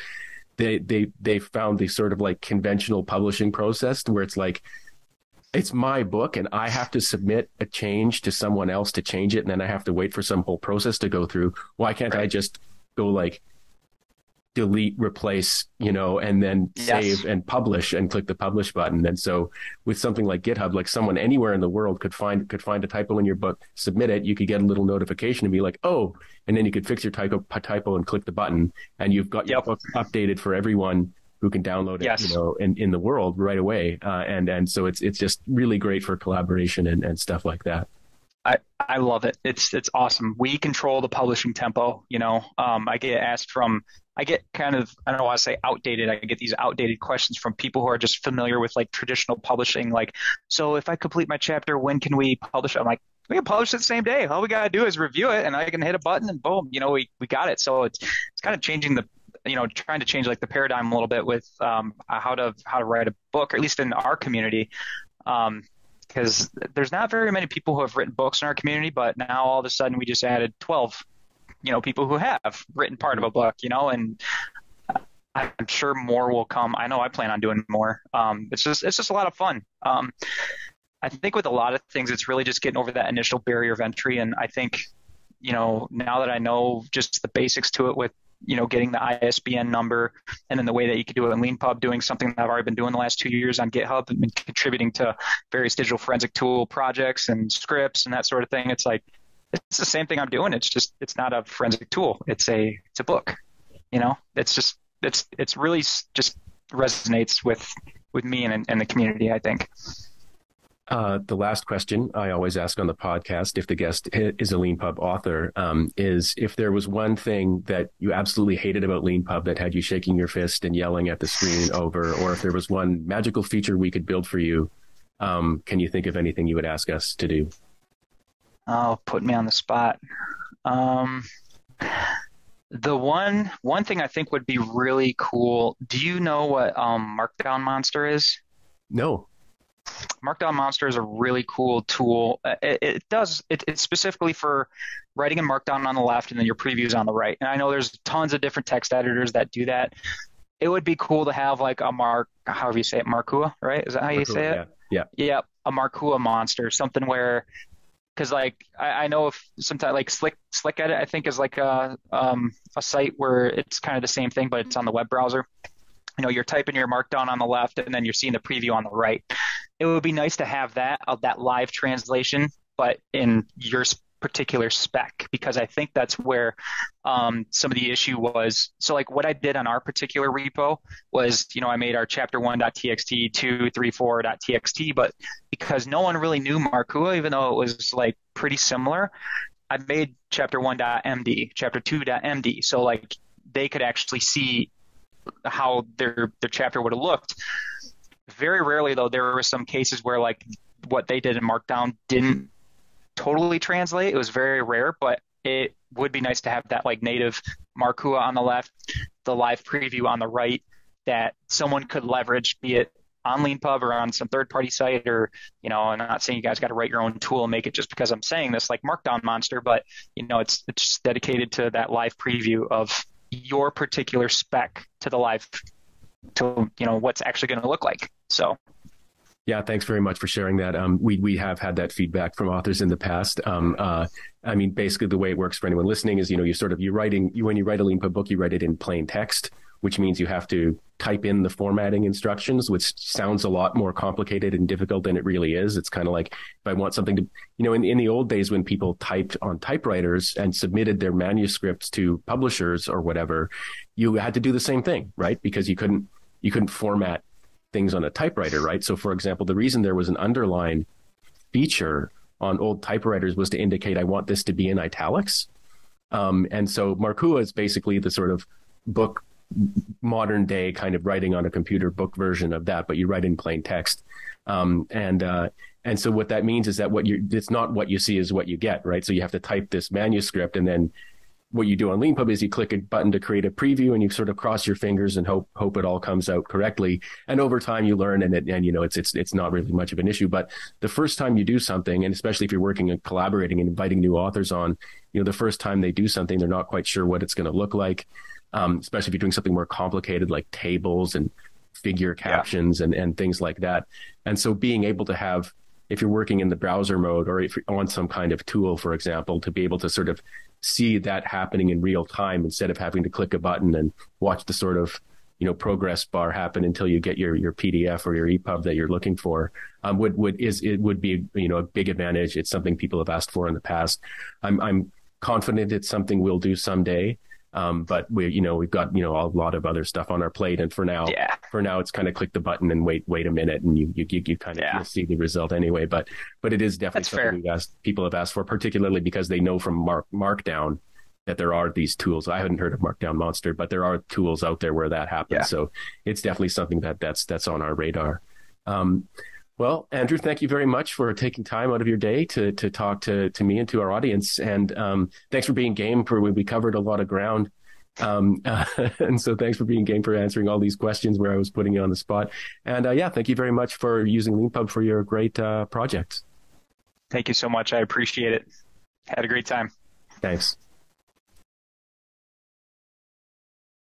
S1: they they they found the sort of like conventional publishing process where it's like it's my book and I have to submit a change to someone else to change it and then I have to wait for some whole process to go through. Why can't right. I just go like delete, replace, you know, and then yes. save and publish and click the publish button. And so with something like GitHub, like someone anywhere in the world could find could find a typo in your book, submit it, you could get a little notification and be like, oh, and then you could fix your typo typo and click the button and you've got your yep. book updated for everyone who can download it, yes. you know, in, in the world right away. Uh, and and so it's it's just really great for collaboration and, and stuff like that.
S2: I, I love it. It's it's awesome. We control the publishing tempo. You know, um, I get asked from I get kind of I don't want to say outdated. I get these outdated questions from people who are just familiar with like traditional publishing. Like, so if I complete my chapter, when can we publish it? I'm like, we can publish it the same day. All we gotta do is review it, and I can hit a button, and boom, you know, we we got it. So it's it's kind of changing the you know trying to change like the paradigm a little bit with um, how to how to write a book, or at least in our community. Um, because there's not very many people who have written books in our community, but now all of a sudden we just added 12, you know, people who have written part of a book, you know, and I'm sure more will come. I know I plan on doing more. Um, it's just it's just a lot of fun. Um, I think with a lot of things, it's really just getting over that initial barrier of entry, and I think you know now that I know just the basics to it with you know, getting the ISBN number, and then the way that you can do it in Leanpub, doing something that I've already been doing the last two years on GitHub and been contributing to various digital forensic tool projects and scripts and that sort of thing. It's like it's the same thing I'm doing. It's just it's not a forensic tool. It's a it's a book. You know, it's just it's it's really just resonates with with me and, and the community. I think.
S1: Uh, the last question I always ask on the podcast, if the guest is a Leanpub author, um, is if there was one thing that you absolutely hated about Leanpub that had you shaking your fist and yelling at the screen over, or if there was one magical feature we could build for you, um, can you think of anything you would ask us to do?
S2: Oh, put me on the spot. Um, the one one thing I think would be really cool. Do you know what um, Markdown Monster is?
S1: No.
S2: Markdown Monster is a really cool tool. Uh, it, it does it, it's specifically for writing in Markdown on the left and then your previews on the right. And I know there's tons of different text editors that do that. It would be cool to have like a Mark, however you say it, Markua, right? Is that how you say
S1: it?
S2: Yeah. Yeah. Yeah. A Markua monster, something where, because like I, I, know if sometimes like Slick SlickEdit, I think is like a um, a site where it's kind of the same thing, but it's on the web browser. You know you're typing your markdown on the left and then you're seeing the preview on the right. It would be nice to have that of that live translation but in your particular spec because i think that's where um, some of the issue was so like what i did on our particular repo was you know i made our chapter 1.txt 234.txt but because no one really knew markua even though it was like pretty similar i made chapter 1.md chapter 2.md so like they could actually see how their their chapter would have looked. Very rarely, though, there were some cases where like what they did in Markdown didn't totally translate. It was very rare, but it would be nice to have that like native Markua on the left, the live preview on the right that someone could leverage, be it on Leanpub or on some third party site or, you know, I'm not saying you guys got to write your own tool and make it just because I'm saying this like Markdown Monster, but, you know, it's, it's just dedicated to that live preview of your particular spec to the live to you know what's actually going to look like so
S1: yeah, thanks very much for sharing that. Um, we we have had that feedback from authors in the past. Um, uh, I mean, basically, the way it works for anyone listening is, you know, you sort of you're writing you when you write a Leanpub book, you write it in plain text, which means you have to type in the formatting instructions, which sounds a lot more complicated and difficult than it really is. It's kind of like if I want something to, you know, in, in the old days when people typed on typewriters and submitted their manuscripts to publishers or whatever, you had to do the same thing, right? Because you couldn't you couldn't format things on a typewriter, right? So, for example, the reason there was an underline feature on old typewriters was to indicate I want this to be in italics. Um, and so Markua is basically the sort of book modern day kind of writing on a computer book version of that, but you write in plain text. Um, and uh, and so what that means is that what you it's not what you see is what you get, right? So you have to type this manuscript, and then what you do on Leanpub is you click a button to create a preview, and you sort of cross your fingers and hope hope it all comes out correctly. And over time, you learn, and it, and you know it's it's it's not really much of an issue. But the first time you do something, and especially if you're working and collaborating and inviting new authors on, you know, the first time they do something, they're not quite sure what it's going to look like um, especially if you're doing something more complicated like tables and figure captions yeah. and, and things like that. And so being able to have, if you're working in the browser mode or if you're on some kind of tool, for example, to be able to sort of see that happening in real time instead of having to click a button and watch the sort of you know progress bar happen until you get your your PDF or your EPUB that you're looking for um, would would is it would be you know a big advantage. It's something people have asked for in the past. I'm I'm confident it's something we'll do someday. Um, but we, you know, we've got, you know, a lot of other stuff on our plate. And for now,
S2: yeah.
S1: for now, it's kind of click the button and wait, wait a minute and you, you, you, you kind of yeah. see the result anyway. But, but it is definitely
S2: That's
S1: something
S2: fair.
S1: Asked, people have asked for, particularly because they know from Mark, Markdown that there are these tools. I hadn't heard of Markdown Monster, but there are tools out there where that happens.
S2: Yeah.
S1: So it's definitely something that that's, that's on our radar. Um, well, Andrew, thank you very much for taking time out of your day to to talk to to me and to our audience, and um, thanks for being game for we covered a lot of ground. Um, uh, [laughs] and so thanks for being game for answering all these questions where I was putting you on the spot. And uh, yeah, thank you very much for using Leanpub for your great uh, projects.
S2: Thank you so much. I appreciate it. Had a great time.
S1: Thanks.